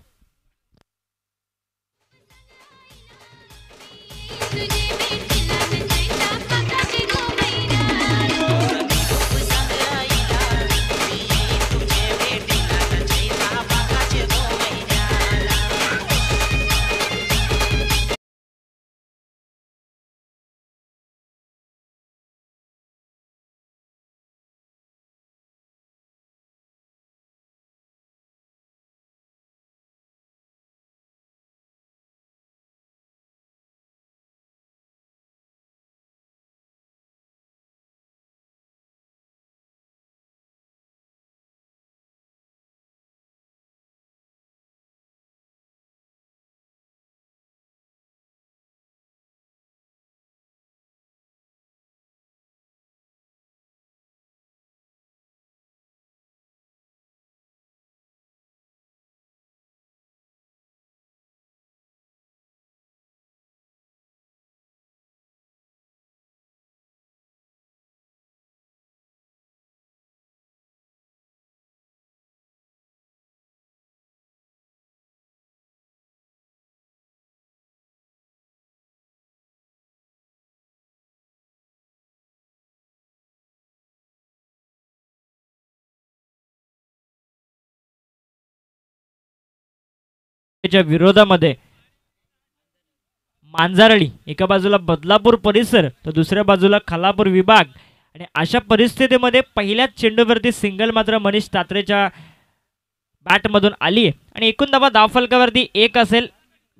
च्या विरोधामध्ये मांजारळी एका बाजूला बदलापूर परिसर तर दुसऱ्या बाजूला खालापूर विभाग. आणि अशा परिस्थितीमध्ये पहिल्याच चेंडूवरती सिंगल मात्र मनीष तात्रेच्या बॅटमधून आली आहे आणि एकूण धावा धावफलकावरती एक असेल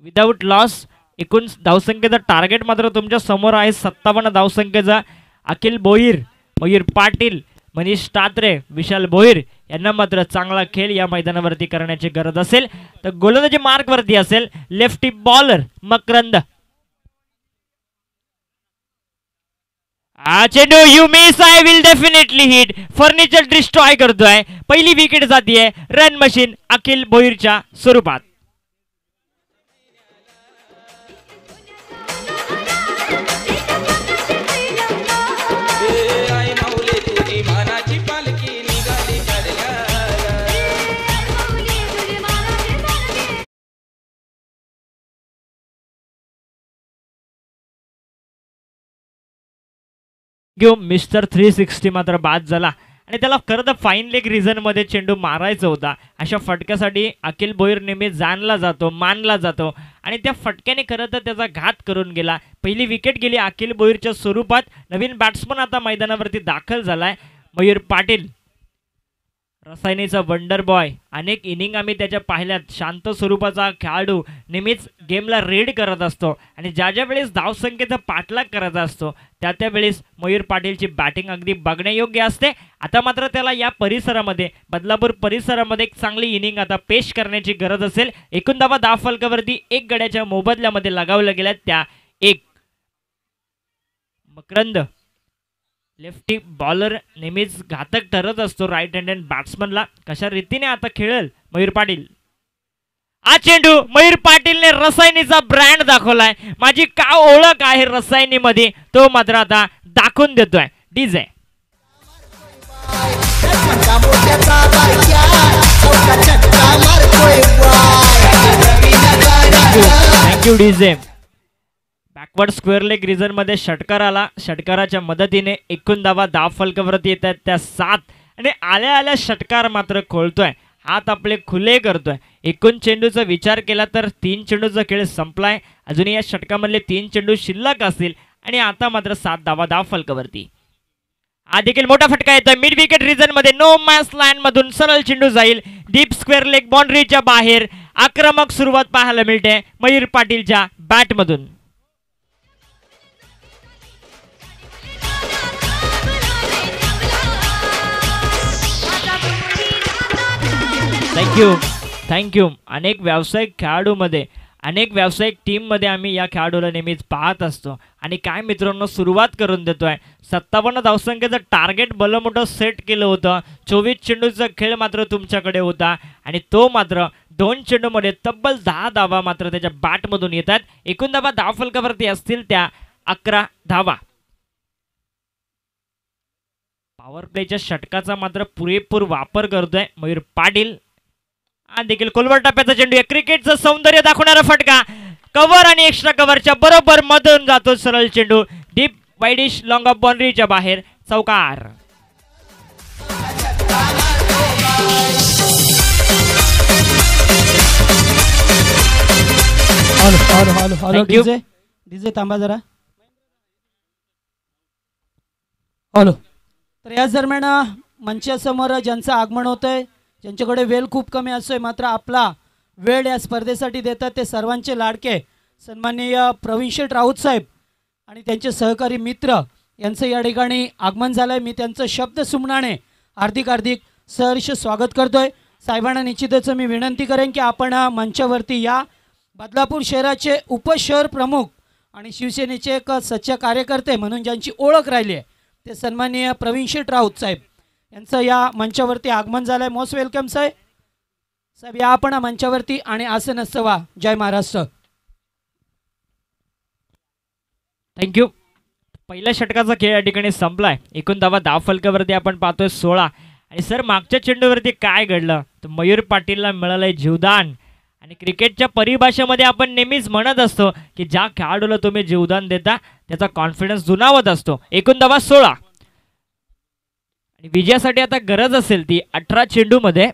विदाऊट लॉस एकूण धावसंख्येचा टार्गेट मात्र तुमच्यासमोर आहे सत्तावन्न धावसंख्येचा. अखिल बोईर मयूर पाटील मनीष तात्रे विशाल बोईर यांना मात्र चांगला खेळ या मैदानावरती करण्याची गरज असेल. तर गोलंदाजी मार्कवरती असेल. Lefty bowler Makrand. चेंडू you miss I will definitely hit furniture destroy करतोय. पहिली विकेट जातीये. रन मशीन अखिल भोईरच्या स्वरूपात. घेऊन मिस्टर थ्री सिक्स्टी मात्र बाद झाला. आणि त्याला खरं तर फाईन लेग रिझनमध्ये चेंडू मारायचा होता. अशा फटक्यासाठी अखिल बोईर नेहमी जाणला जातो मानला जातो. आणि त्या फटक्याने खरं तर त्याचा घात करून गेला. पहिली विकेट गेली अखिल बोईरच्या स्वरूपात. नवीन बॅट्समन आता मैदानावरती दाखल झालाय. मयूर पाटील रसायनीचा वंडर बॉय. अनेक इनिंग आम्ही त्याच्या पाहिल्यात. शांत स्वरूपाचा खेळाडू नेहमीच गेमला रीड करत असतो आणि ज्या ज्या वेळेस धावसंख्येचा पाठलाग करत असतो त्या त्या वेळेस मयूर पाटीलची बॅटिंग अगदी बघण्यायोग्य असते. आता मात्र त्याला या परिसरामध्ये बदलापूर परिसरामध्ये एक चांगली इनिंग आता पेश करण्याची गरज असेल. एकूण धावा दहा फलकावरती एक गड्याच्या मोबदल्यामध्ये लगावल्या गेल्या त्या एक. मकरंद लेफ्टी बॉलर नेहमीच घातक ठरत असतो राईट हँड अँड बॅट्समनला कशा रीतीने आता खेळेल मयूर पाटील? हा चेंडू मयूर पाटीलने रसायनीचा ब्रँड दाखवलाय. माझी का ओळख आहे रसायनीमध्ये? तो मात्र आता दाखवून देतोय. डीजे मोठ्या thank you DJ backward square leg रिझनमध्ये षटकार आला. षटकाराच्या मदतीने एकूण धावा दहा फलकावरती येत आहेत. त्या सात आणि आल्या आल्या षटकार मात्र खोलतोय. हात आपले खुले करतोय. एकूण चेंडूचा विचार केला तर तीन चेंडूचा खेळ संपलाय. अजूनही या षटकामधले तीन चेंडू शिल्लक असतील आणि आता मात्र सात धावा दहा फलकावरती. हा देखील मोठा फटका येतोय. मिड विकेट रिझनमध्ये नो मॅस लाईन मधून सरळ चेंडू जाईल. डीप स्क्वेअर लेग बाउंड्रीच्या बाहेर आक्रमक सुरुवात पाहायला मिळते. मयूर पाटीलच्या बॅटमधून थँक्यू थँक्यू अनेक व्यावसायिक खेळाडूमध्ये अनेक व्यावसायिक टीममध्ये आम्ही या खेळाडूला नेहमीच पाहत असतो. आणि काय मित्रांनो सुरुवात करून देतो आहे सत्तावन्न धावसंख्येचं टार्गेट भलं मोठं सेट केलं होतं. चोवीस चेंडूचा खेळ मात्र तुमच्याकडे होता. आणि तो मात्र दोन चेंडूमध्ये तब्बल दहा धावा मात्र त्याच्या बॅटमधून येतात. एकूण धावा धाव फलकावरती असतील त्या अकरा धावा. पॉवर प्लेच्या षटकाचा मात्र पुरेपूर वापर करतोय मयूर पाटील. हा देखील कोलवर टप्प्याचा चेंडू आहे. क्रिकेटचं सौंदर्य दाखवणारा फटका. कव्हर आणि एक्स्ट्रा कव्हरच्या बरोबर मधून जातो सरळ चेंडू. डीप वाईडिश लॉंग ऑफ बाउंड्रीच्या बाहेर. चौकार. Hello hello hello hello Thank you. DJ DJ थांबा जरा. हॅलो तर याच दरम्यान मंचासमोर ज्यांचं आगमन होत आहे ज्यांच्याकडे वेळ खूप कमी असतोय मात्र आपला वेळ या स्पर्धेसाठी देतात ते सर्वांचे लाडके सन्माननीय प्रवीण शेठ राऊत साहेब आणि त्यांचे सहकारी मित्र. यांचं या ठिकाणी आगमन झालं आहे मी त्यांचं शब्द सुमनाने हार्दिक हार्दिक सहर्ष स्वागत करतोय. साहेबांना निश्चितच मी विनंती करेन की आपण मंचावरती या. बदलापूर शहराचे उपशहर प्रमुख आणि शिवसेनेचे एक सच्चे कार्यकर्ते म्हणून ज्यांची ओळख राहिली आहे ते सन्माननीय प्रवीण शेठ राऊत साहेब. यांचं या मंचावरती आगमन झालं आहे मोस्ट वेलकम साहेब साहेब या आपण मंचावरती आणि असं नसतं वा. जय महाराष्ट्र. थँक्यू पहिल्या षटकाचा खेळ या ठिकाणी संपलाय. एकूण धावा दहा फलकावरती आपण पाहतोय सोळा. आणि सर मागच्या चेंडूवरती काय घडलं? तर मयूर पाटीलला मिळालंय जीवदान. आणि क्रिकेटच्या परिभाषेमध्ये आपण नेहमीच म्हणत असतो की ज्या खेळाडूला तुम्ही जीवदान देता त्याचा कॉन्फिडन्स जुनावत असतो. एकूण धावा सोळा. आणि विजयासाठी आता गरज असेल ती अठरा चेंडूमध्ये.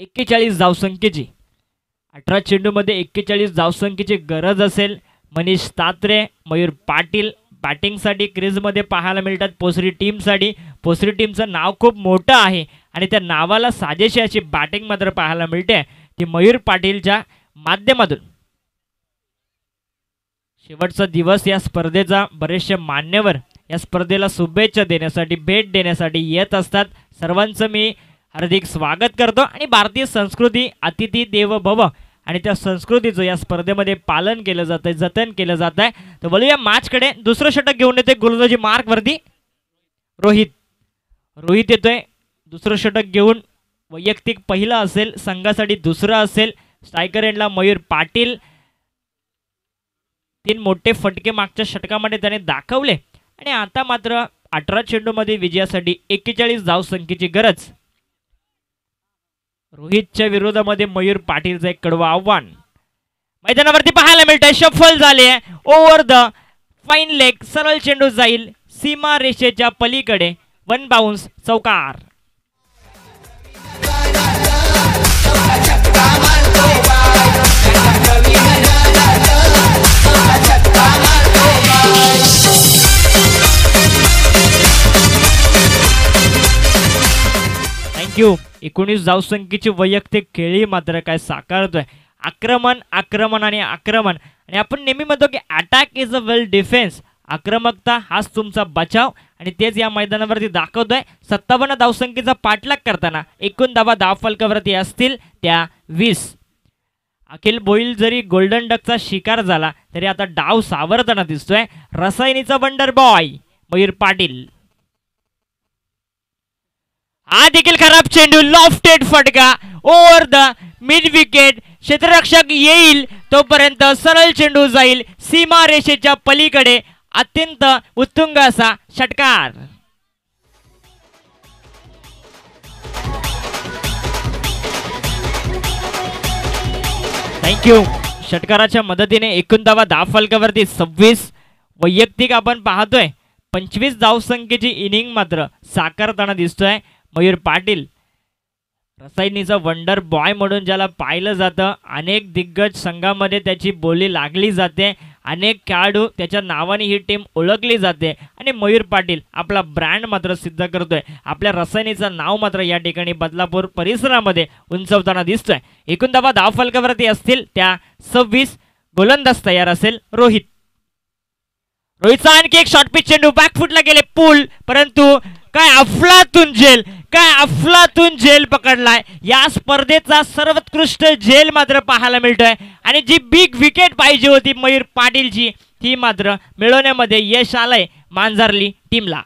एक्केचाळीस धावसंख्येची. अठरा चेंडूमध्ये एक्केचाळीस धावसंख्येची गरज असेल. मनीष तात्रे मयूर पाटील बॅटिंगसाठी क्रीजमध्ये पाहायला मिळतात पोसरी टीमसाठी. पोसरी टीमचं नाव खूप मोठं आहे आणि त्या नावाला साजेशी अशी बॅटिंग मात्र पाहायला मिळते. ती मयूर पाटीलच्या माध्यमातून. शेवटचा दिवस या स्पर्धेचा बरेचसे मान्यवर या स्पर्धेला शुभेच्छा देण्यासाठी भेट देण्यासाठी येत असतात. सर्वांचं मी हार्दिक स्वागत करतो आणि भारतीय संस्कृती अतिथी देव भव आणि त्या संस्कृतीचं या स्पर्धेमध्ये पालन केलं जात आहे जतन केलं जात आहे तर बोलूया माचकडे. दुसरं षटक घेऊन येते गोलंदाजी मार्कवरती. रोहित. रोहित येतोय. दुसरं षटक घेऊन वैयक्तिक पहिलं असेल संघासाठी दुसरं असेल. स्ट्रायकर एंडला मयूर पाटील. तीन मोठे फटके मागच्या षटकामध्ये त्याने दाखवले. आणि आता मात्र अठरा चेंडूमध्ये विजयासाठी एक्केचाळीस धावसंख्येची गरज. रोहितच्या विरोधामध्ये मयूर पाटीलचं एक कडवं आव्हान. मैदानावरती पाहायला मिळतंय शफल झाले. ओव्हर द फाईन लेग सरळ चेंडू जाईल. सीमा रेषेच्या पलीकडे वन बाउन्स चौकार. क्यू एकोणीस धावसंख्येची वैयक्तिक खेळी मात्र काय साकारतोय. आक्रमण आक्रमण आणि आक्रमण. आणि आपण नेहमी म्हणतो की attack is a well defence आक्रमकता हाच तुमचा बचाव. आणि तेच या मैदानावरती दाखवतोय. सत्तावन्न धावसंख्येचा पाठलाग करताना एकूण धावा धावफलकावरती असतील त्या वीस. अखिल बोईल जरी गोल्डन डकचा शिकार झाला तरी आता डाव सावरताना दिसतोय. रसायनीचा वंडर बॉय मयूर पाटील. हा देखील खराब चेंडू लॉफ्टेड फटका. ओव्हर द मिड विकेट क्षेत्ररक्षक येईल तोपर्यंत सरळ चेंडू जाईल. सीमा रेषेच्या पलीकडे अत्यंत उत्तुंग असा षटकार. थँक्यू षटकाराच्या मदतीने एकूण धावा दहा फलकावरती सव्वीस. वैयक्तिक आपण पाहतोय पंचवीस धावसंख्येची इनिंग मात्र साकारताना दिसतोय. मयूर पाटील. रसायनीचा वंडर बॉय म्हणून ज्याला पाहिलं जातं अनेक दिग्गज संघामध्ये त्याची बोली लागली जाते अनेक खेळाडू त्याच्या नावाने ही टीम ओळखली जाते. आणि मयूर पाटील आपला ब्रँड मात्र सिद्ध करतोय. आपल्या रसायनीचं नाव मात्र या ठिकाणी बदलापूर परिसरामध्ये उंचवताना दिसतोय. एकूण दाबा दहा फलकावरती असतील त्या सव्वीस गोलंदाज तयार असेल रोहित. रोहितचा आणखी एक शॉर्ट पिच चेंडू बॅकफुटला गेले पूल. परंतु काय अफलातून झेल काय अफलातून झेल पकडलाय? या स्पर्धेचा सर्वोत्कृष्ट झेल मात्र पाहायला मिळतोय. आणि जी बिग विकेट पाहिजे होती मयूर पाटीलची ती मात्र मिळवण्यामध्ये यश आलंय मांजारली टीमला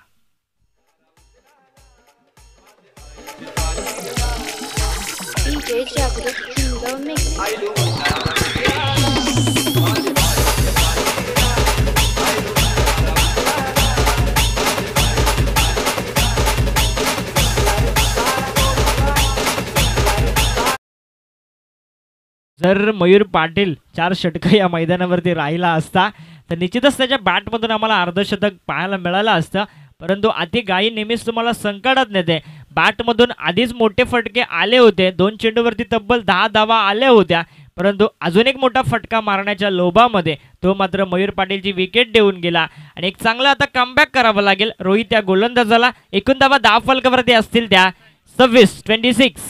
जर मयूर पाटील चार षटकं या मैदानावरती राहिला असता तर निश्चितच त्याच्या बॅटमधून आम्हाला अर्धशतक पाहायला मिळालं असतं. परंतु अति गाई नेहमीच तुम्हाला संकटात नेते. बॅटमधून आधीच मोठे फटके आले होते. दोन चेंडूवरती तब्बल दहा धावा आल्या होत्या. परंतु अजून एक मोठा फटका मारण्याच्या लोभामध्ये तो मात्र मयूर पाटीलची विकेट देऊन गेला. आणि एक चांगला आता कमबॅक करावं लागेल. रोहित त्या गोलंदाजाला एकूण धावा दहा फलकावरती असतील त्या. सव्वीस twenty six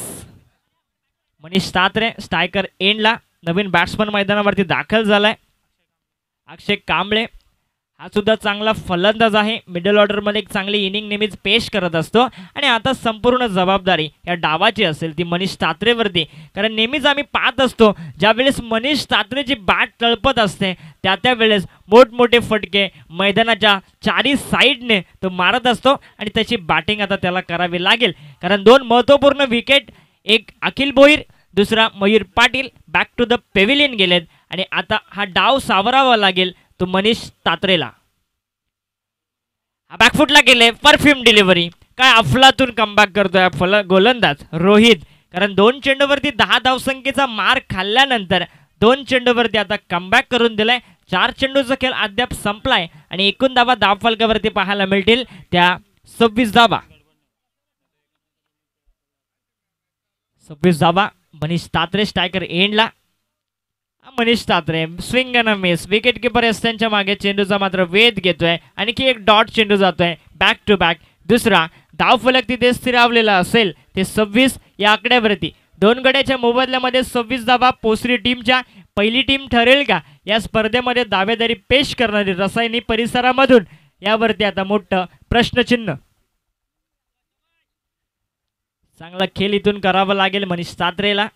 Manish Tatre striker एंडला नवीन बॅट्समन मैदानावरती दाखल झालाय. अक्षय कांबळे हा सुद्धा चांगला फलंदाज आहे. मिडल ऑर्डरमध्ये एक चांगली इनिंग नेहमीच पेश करत असतो. आणि आता संपूर्ण जबाबदारी या डावाची असेल ती मनीष तात्रेवरती कारण नेहमीच आम्ही पाहत असतो ज्यावेळेस मनीष तात्रेची बॅट तळपत असते त्या त्या वेळेस मोठमोठे फटके मैदानाच्या चारी साईडने तो मारत असतो. आणि त्याची बॅटिंग आता त्याला करावी लागेल. कारण दोन महत्त्वपूर्ण विकेट एक अखिल भोईर दुसरा Mayur Patil back to the pavilion गेलेत. आणि आता हा डाव सावरावा लागेल तो मनीष तात्रेला. हा बॅकफुटला गेले परफ्यूम डिलिव्हरी काय अफलातून कमबॅक करतोय फल गोलंदाज रोहित. कारण दोन चेंडूवरती दहा धावसंख्येचा मार खाल्ल्यानंतर दोन चेंडूवरती आता कमबॅक करून दिलाय. चार चेंडूचा खेळ अद्याप संपलाय. आणि एकूण धावा धाव फलकावरती पाहायला मिळतील त्या सव्वीस धावा. सव्वीस धावा मनीष तात्रे स्ट्रायकर एंडला. Manish Tatre swing and miss wicket keeper S त्यांच्या मागे चेंडूचा मात्र वेध घेतोय. आणखी एक डॉट चेंडू जातोय. बॅक टू बॅक दुसरा धाव फलक तिथे स्थिरावलेला असेल ते सव्वीस या आकड्यावरती. दोन गड्याच्या मोबदल्यामध्ये सव्वीस धावा पोसरी टीमच्या. पहिली टीम ठरेल का? या स्पर्धेमध्ये दावेदारी पेश करणारी रसायनी परिसरामधून. यावरती आता मोठं प्रश्नचिन्ह. चांगला खेळ इथून करावा लागेल मनीष तात्रेला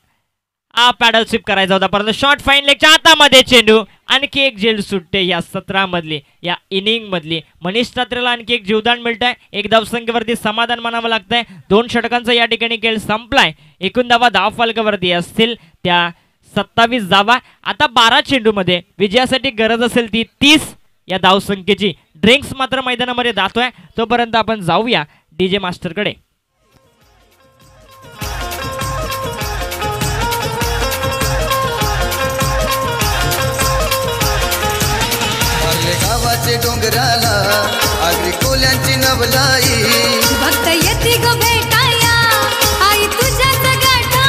हा पॅडल स्विप करायचा होता. परंतु शॉर्ट फाईन लेगच्या हातामध्ये चेंडू आणखी एक झेल सुटते या सतरामधली या इनिंगमधली मनीष तात्रेला आणखी एक जीवदान मिळत आहे एक धावसंख्येवरती समाधान मानावं लागतंय. दोन षटकांचा या ठिकाणी खेळ संपलाय. एकूण धावा दहा फलकावरती असतील. त्या सत्तावीस धावा. आता बारा चेंडूमध्ये विजयासाठी गरज असेल ती तीस या धावसंख्येची. ड्रिंक्स मात्र मैदानामध्ये जातोय तोपर्यंत आपण जाऊया डीजे मास्टरकडे. गावाचे डोंगराला. आगरी कोल्यांची नवलाई. भक्त येते ग भेटाया आई तुझ्याच गाठा.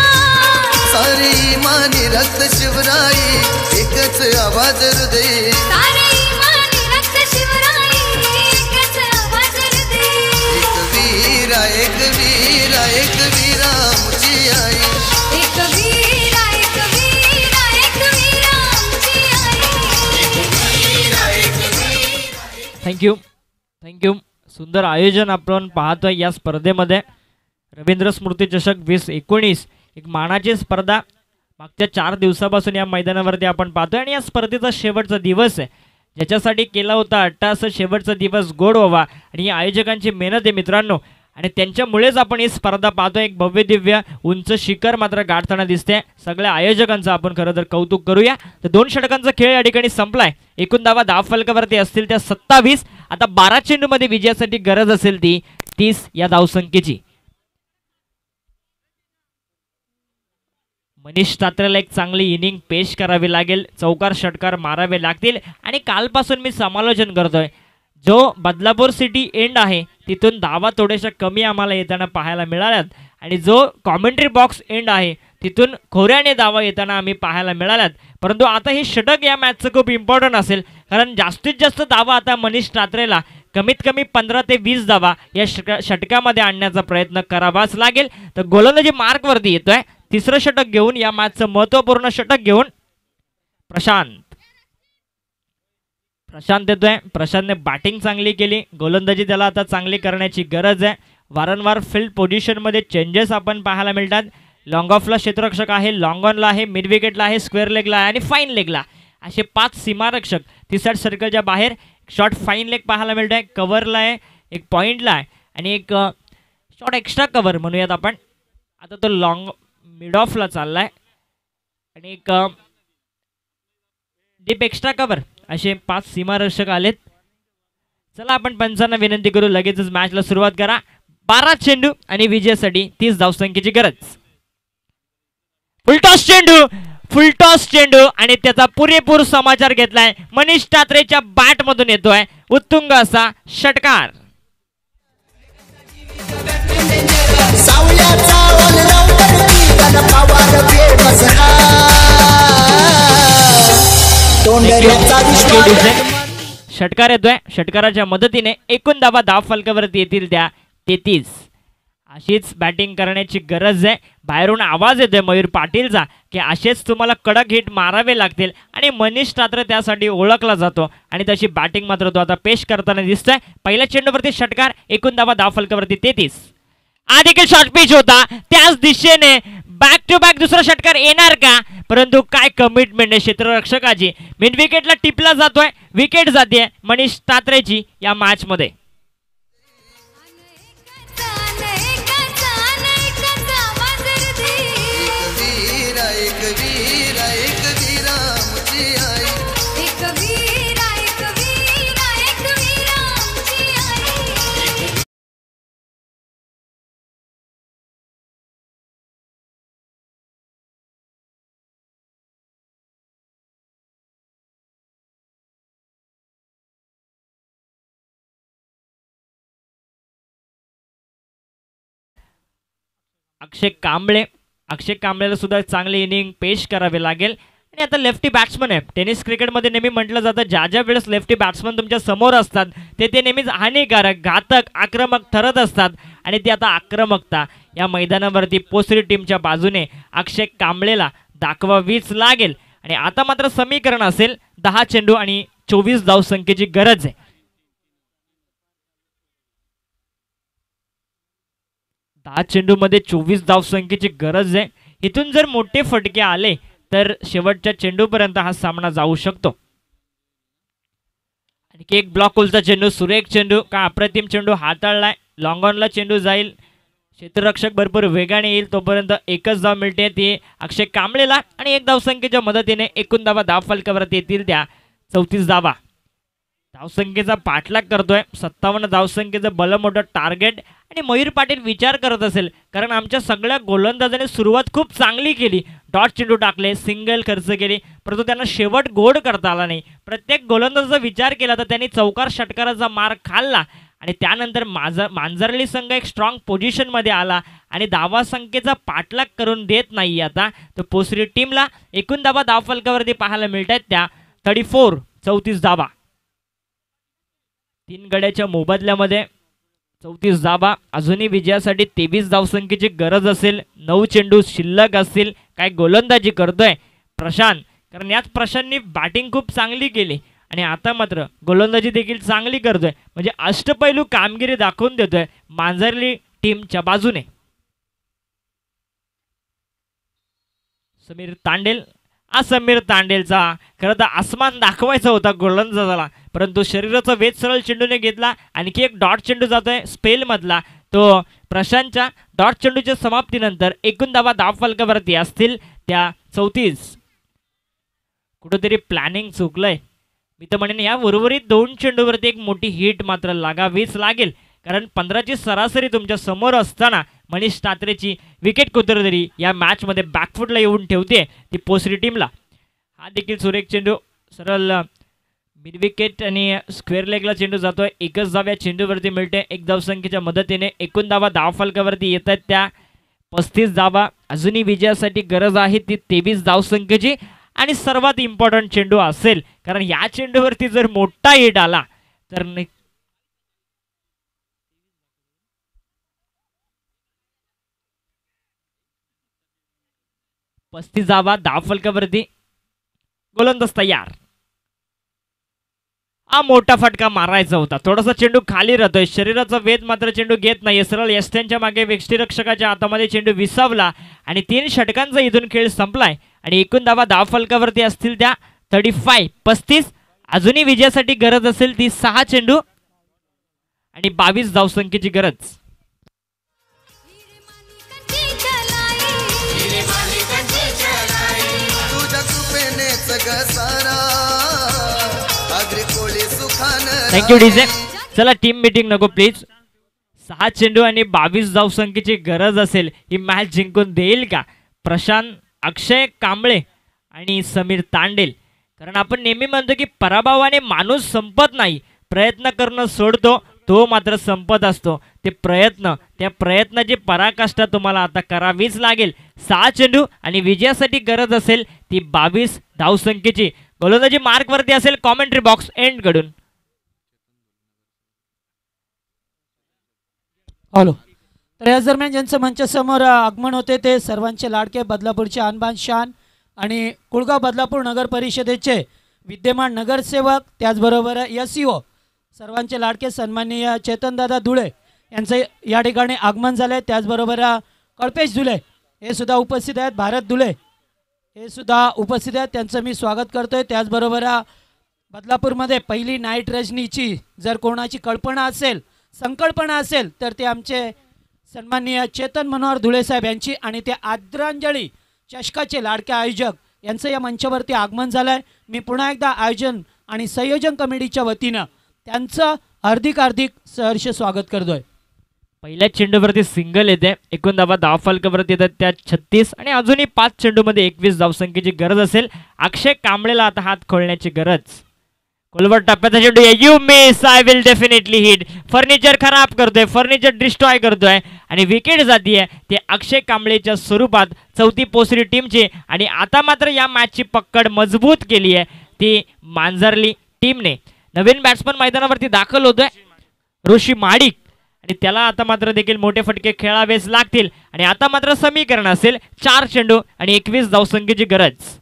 सारी मानी रक्त शिवराई. एकच आवाज हृदय. थँक्यू थँक्यू सुंदर आयोजन आपण पाहतोय या स्पर्धेमध्ये. रवींद्र स्मृती चषक वीस एकोणीस. एक मानाची स्पर्धा. मागच्या चार दिवसापासून या मैदानावरती आपण पाहतोय आणि या स्पर्धेचा शेवटचा दिवस आहे. ज्याच्यासाठी केला होता अट्टास शेवटचा दिवस गोड व्हावा आणि या आयोजकांची मेहनत आहे मित्रांनो. आणि त्यांच्यामुळेच आपण ही स्पर्धा पाहतोय. एक भव्य दिव्य उंच शिखर मात्र गाठताना दिसते. सगळ्या आयोजकांचं आपण खरं तर कौतुक करूया. तर दोन षटकांचा खेळ या ठिकाणी संपलाय. एकूण धावा दहा फलकावरती असतील त्या सत्तावीस. आता बारा चेंडूमध्ये विजयासाठी गरज असेल ती तीस या धावसंख्येची. मनीष तात्रेला एक चांगली इनिंग पेश करावी लागेल. चौकार षटकार मारावे लागतील. आणि कालपासून मी समालोचन करतोय. जो बदलापूर सिटी एंड आहे तिथून धावा थोड्याशा कमी आम्हाला येताना पाहायला मिळाल्यात. आणि जो कॉमेंट्री बॉक्स एंड आहे तिथून खोऱ्याने धावा येताना आम्ही पाहायला मिळाल्यात. परंतु आता हे षटक या मॅचचं खूप इम्पॉर्टंट असेल. कारण जास्तीत जास्त धावा आता मनीष रात्रेला कमीत कमी पंधरा ते वीस धावा या षटका षटकामध्ये आणण्याचा प्रयत्न करावाच लागेल. तर गोलंदाजी मार्कवरती येतोय. तिसरं षटक घेऊन या मॅचचं महत्त्वपूर्ण षटक घेऊन प्रशांत. प्रशांत येतोय. प्रशांतने बॅटिंग चांगली केली. गोलंदाजी त्याला आता चांगली करण्याची गरज आहे. वारंवार फील्ड पोझिशनमध्ये चेंजेस आपण पाहायला मिळतात. लॉंग ऑफला क्षेत्ररक्षक आहे लॉंग ऑनला आहे मिड विकेटला आहे स्क्वेअर लेगला आहे आणि फाईन लेगला असे पाच सीमारक्षक तिसऱ्या सर्कलच्या बाहेर शॉर्ट फाईन लेग पाहायला मिळतं आहे कव्हरला आहे एक पॉईंटला आहे आणि एक शॉर्ट एक्स्ट्रा कव्हर म्हणूयात आपण. आता तो लॉंग मिड ऑफला चालला आहे आणि एक डीप एक्स्ट्रा कव्हर असे पाच सीमारक्षक आलेत. चला आपण पंचांना विनंती करू. लगेचच मॅचला सुरुवात करा. बारा चेंडू आणि विजयासाठी तीस धावसंख्येची गरज. फुलटॉस चेंडू फुलटॉस चेंडू आणि त्याचा पुरेपूर समाचार घेतलाय मनीष टात्रेच्या बॅट मधून येतोय. उत्तुंग असा षटकार. सावल्याचा षटकार येतोय. षटकाराच्या मदतीने एकूण धावा दहा फलकावरती येतील त्या तेहतीस. अशीच बॅटिंग करण्याची गरज आहे. बाहेरून आवाज येतोय मयूर पाटीलचा की असेच तुम्हाला कडक हिट मारावे लागतील आणि मनीष रात्र त्यासाठी ओळखला जातो. आणि तशी बॅटिंग मात्र तो आता पेश करताना दिसतोय. पहिल्या चेंडूवरती षटकार एकूण धावा दहा फलकावरती तेहतीस. हा देखील शॉर्ट पिच होता त्याच दिशेने बॅक टू बॅक दुसरा षटकार येणार का? परंतु काय कमिटमेंट आहे क्षेत्ररक्षकाची मिड विकेटला टिपला जातोय विकेट जाते मनीष तात्रेची या मॅचमध्ये अक्षय कांबळे अक्षय कांबळेला सुद्धा चांगली इनिंग पेश करावी लागेल. आणि आता लेफ्टी बॅट्समन आहे. टेनिस क्रिकेटमध्ये नेहमी म्हटलं जातं ज्या ज्या वेळेस लेफ्टी बॅट्समन तुमच्यासमोर असतात ते ते नेहमीच हानिकारक घातक आक्रमक ठरत असतात. आणि ती आता आक्रमकता या मैदानावरती पोसरी टीमच्या बाजूने अक्षय कांबळेला दाखवावीच लागेल. आणि आता मात्र समीकरण असेल दहा चेंडू आणि चोवीस धावसंख्येची गरज आहे. दहा चेंडूमध्ये चोवीस धावसंख्येची गरज आहे. इथून जर मोठे फटके आले तर शेवटच्या चेंडूपर्यंत हा सामना जाऊ शकतो. आणखी एक ब्लॉक होलचा चेंडू सुरेख चेंडू का अप्रतिम चेंडू हाताळलाय. लॉंग ऑनला चेंडू जाईल. क्षेत्ररक्षक भरपूर वेगाने येईल तोपर्यंत एकच धाव मिळते ती अक्षय कांबळेला. आणि एक धावसंख्येच्या मदतीने एकूण धावा धाव फलकावरती येतील त्या चौतीस धावा. धावसंख्येचा पाठलाग करतोय. सत्तावन्न धावसंख्येचं बल मोठं टार्गेट आणि मयूर पाटील विचार करत असेल. कारण आमच्या सगळ्या गोलंदाजाने सुरुवात खूप चांगली केली. डॉट चेंडू टाकले सिंगल खर्च केली. परंतु त्यांना शेवट गोड करता आला नाही. प्रत्येक गोलंदाजाचा विचार केला तर त्यांनी चौकार षटकाराचा मार खाल्ला. आणि त्यानंतर माझा मांजरली संघ एक स्ट्रॉंग पोझिशनमध्ये आला. आणि दावा संख्येचा पाठलाग करून देत नाही आता. तर पोसरी टीमला एकूण धावा धावफलकावरती पाहायला मिळत आहेत त्या. थर्टी फोर चौतीस धावा. तीन गड्याच्या मोबदल्यामध्ये चौतीस जाबा. अजूनही विजयासाठी तेवीस धावसंख्येची गरज असेल. नऊ चेंडू शिल्लक असतील. काय गोलंदाजी करतोय? प्रशांत. कारण याच प्रशांतनी बॅटिंग खूप चांगली केली. आणि आता मात्र गोलंदाजी देखील चांगली करतोय. म्हणजे अष्टपैलू कामगिरी दाखवून देतोय मांजरली टीमच्या बाजूने. समीर तांडेल. हा समीर तांडेलचा खरं तर आसमान दाखवायचा होता गोलंदाजाला. परंतु शरीराचा वेध सरळ चेंडूने घेतला आणखी एक डॉट चेंडू जातोय स्पेलमधला. तो प्रशांतच्या डॉट चेंडूच्या समाप्तीनंतर एकूण धावा दहा फलकावरती असतील त्या चौतीस. कुठंतरी प्लॅनिंग चुकलंय. मी तर म्हणेन या उर्वरित दोन चेंडूवरती एक मोठी हिट मात्र लागावीच लागेल. कारण पंधराची सरासरी तुमच्यासमोर असताना मनीष टात्रेची विकेट कुत्रतरी या मॅचमध्ये बॅकफुटला येऊन ठेवते ती पोसरी टीमला हा देखील सुरेख चेंडू सरळ मिडविकेट आणि स्क्वेअर लेगला चेंडू जातो एकच धाव या चेंडूवरती मिळते. एक धावसंख्येच्या मदतीने एकूण धावा दहा फलकावरती येत आहेत त्या पस्तीस धावा. अजूनही विजयासाठी गरज आहे ती तेवीस धावसंख्येची. आणि सर्वात इम्पॉर्टंट चेंडू असेल कारण या चेंडूवरती जर मोठा हिट आला तर पस्तीस धावा दहा फलकावरती गोलंदाज तयार. हा मोठा फटका मारायचा होता. थोडासा चेंडू खाली राहतोय. शरीराचा वेध मात्र चेंडू घेत नाही सरळ यष्ट्यांच्या मागे वेष्टीरक्षकाच्या हातामध्ये चेंडू विसावला आणि तीन षटकांचा इथून खेळ संपलाय. आणि एकूण धावा दहा फलकावरती असतील त्या. थर्टी फाय पस्तीस. अजूनही विजयासाठी गरज असेल ती सहा चेंडू. आणि बावीस धावसंख्येची गरज. थँक्यू डीजे चला टीम मीटिंग नको प्लीज सहा चेंडू आणि बावीस धावसंख्येची गरज असेल ही मॅच जिंकून देईल का? प्रशांत अक्षय कांबळे आणि समीर तांडेल. कारण आपण नेहमी म्हणतो की पराभवाने माणूस संपत नाही. प्रयत्न करणं सोडतो तो मात्र संपत असतो. ते प्रयत्न त्या प्रयत्नाची पराकाष्ठा तुम्हाला आता करावीच लागेल. सहा चेंडू आणि विजयासाठी गरज असेल ती बावीस धावसंख्येची. गोलंदाजी मार्कवरती असेल कॉमेंट्री बॉक्स एंडकडून हॅलो तर याच दरम्यान ज्यांचं मंचासमोर आगमन होते ते सर्वांचे लाडके बदलापूरचे अनबान शान आणि कुळगाव बदलापूर नगर परिषदेचे विद्यमान नगरसेवक त्याचबरोबर एस सर्वांचे लाडके सन्माननीय चेतनदादा धुळे यांचं या ठिकाणी आगमन झालं आहे त्याचबरोबर अ, कल्पेश धुळे हे सुद्धा उपस्थित आहेत. भारत धुळे हे सुद्धा उपस्थित आहेत. त्यांचं मी स्वागत करतो आहे त्याचबरोबर बदलापूरमध्ये पहिली नाईट रजनीची जर कोणाची कल्पना असेल संकल्पना असेल तर ते आमचे सन्माननीय चेतन मनोहर धुळेसाहेब यांची आणि ते आदरांजली चषकाचे लाडके आयोजक यांचं या मंचावरती आगमन झालं आहे मी पुन्हा एकदा आयोजन आणि संयोजन कमिटीच्या वतीनं त्यांचं हार्दिक हार्दिक सहर्ष स्वागत करतोय. पहिल्या चेंडूवरती सिंगल येते. एकूण धावा दहा फलकावरती येतात त्या छत्तीस आणि अजूनही पाच चेंडूमध्ये एकवीस धावसंख्येची गरज असेल. अक्षय कांबळेला आता हात खोलण्याची गरज. कोलवर टप्प्याचा चेंडू you miss I will definitely hit furniture खराब करतोय फर्निचर डिस्ट्रॉय करतोय. आणि विकेट आहे ते अक्षय कांबळेच्या स्वरूपात चौथी पोसरी टीमची आणि आता मात्र या मॅचची पक्कड मजबूत केली आहे. ती मांजरली टीमने नवीन बॅट्समन मैदानावरती दाखल होतोय. ऋषी माडिक. आणि त्याला आता मात्र देखील मोठे फटके खेळावेच लागतील. आणि आता मात्र समीकरण असेल चार चेंडू आणि एकवीस धावसंख्येची गरज.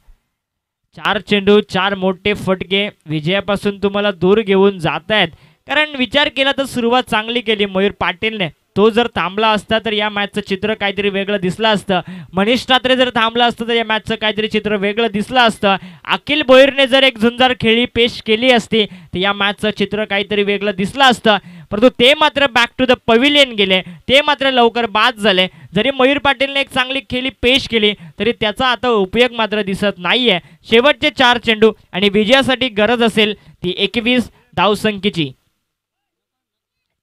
चार चेंडू चार मोठे फटके. विजयापासून तुम्हाला दूर घेऊन जात आहेत कारण विचार केला तर सुरुवात चांगली केली मयूर पाटीलने. तो जर थांबला असता तर या मॅचचं चित्र काहीतरी वेगळं दिसलं असतं. मनीष ठाकरे जर थांबला असतं तर या मॅचचं काहीतरी चित्र वेगळं दिसलं असतं. अखिल भोईरने जर एक झुंजार खेळी पेश केली असती तर या मॅचचं चित्र काहीतरी वेगळं दिसलं असतं. परंतु ते मात्र बॅक टू द पविलियन गेले. ते मात्र लवकर बाद झाले. जरी मयूर पाटीलने एक चांगली खेळी पेश केली तरी त्याचा आता उपयोग मात्र दिसत नाहीये. शेवटचे चार चेंडू आणि विजयासाठी गरज असेल ती एकवीस धावसंख्येची.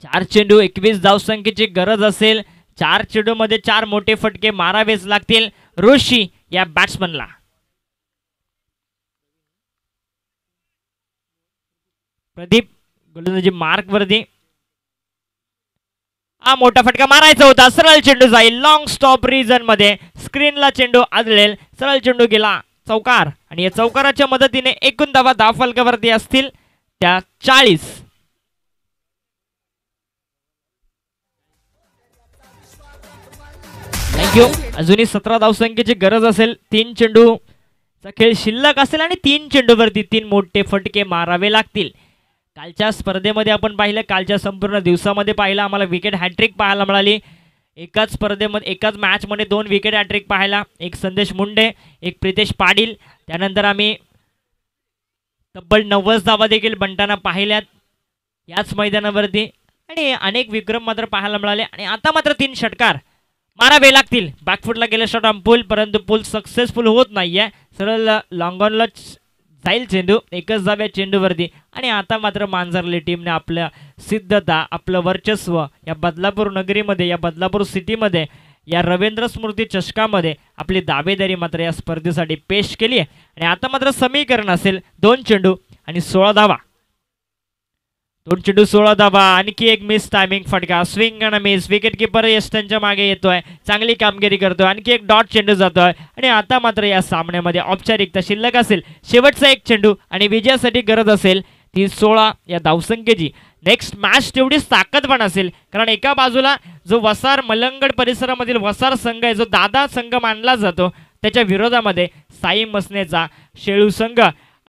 चार चेंडू एकवीस धावसंख्येची गरज असेल. चार चेंडूमध्ये चार मोठे फटके मारावेच लागतील. ऋषी या बॅट्समनला प्रदीप गोलंदाजी मार्क वरती हा मोठा फटका मारायचा होता. सरळ चेंडू जाईल. लॉंग स्टॉप रिजनमध्ये स्क्रीनला चेंडू आदळेल. सरळ चेंडू गेला चौकार. आणि या चौकाराच्या मदतीने एकूण धावा दहा फलकावरती असतील. त्या चाळीस. थँक्यू अजूनही सतरा धावसंख्येची गरज असेल. तीन चेंडू. चा खेळ शिल्लक असेल आणि तीन चेंडूवरती तीन मोठे फटके मारावे लागतील. कालच्या स्पर्धेमध्ये आपण पाहिलं कालच्या संपूर्ण दिवसामध्ये पाहिलं आम्हाला विकेट हॅट्रिक पाहायला मिळाली. एकाच स्पर्धेमध्ये एकाच मॅचमध्ये दोन विकेट हॅट्रिक पाहायला. एक संदेश मुंडे एक प्रितेश पाटील. त्यानंतर आम्ही तब्बल नव्वद धावा देखील बंटाना पाहिल्यात. याच मैदानावरती आणि अनेक विक्रम मात्र पाहायला मिळाले. आणि आता मात्र तीन षटकार. मारावे लागतील. बॅकफुटला गेले शॉट ऑन पूल परंतु पूल सक्सेसफुल होत नाहीये. सरळ लॉंगॉनला जाईल चेंडू. एकच जाव्या चेंडूवरती. आणि आता मात्र मांजरली टीमने आपल्या सिद्धता आपलं वर्चस्व या बदलापूर नगरीमध्ये या बदलापूर सिटीमध्ये या रवींद्र स्मृती चषकामध्ये आपली दावेदारी मात्र या स्पर्धेसाठी पेश केली आहे. आणि आता मात्र समीकरण असेल दोन चेंडू आणि सोळा धावा. दोन चेंडू सोळा दाबा. आणखी एक मिस टायमिंग फटका. स्विंग आणि मिस विकेट किपर यश मागे येतोय. चांगली कामगिरी करतोय. आणखी एक डॉट चेंडू जातोय. आणि आता मात्र या सामन्यामध्ये औपचारिकता शिल्लक असेल. शेवटचा एक चेंडू आणि विजयासाठी गरज असेल ती सोळा या धावसंख्येची. नेक्स्ट मॅच तेवढीच ताकदवान असेल. कारण एका बाजूला जो वसार मलंगड परिसरामधील वसार संघ आहे जो दादा संघ मानला जातो त्याच्या विरोधामध्ये साई मसनेचा शेळू संघ.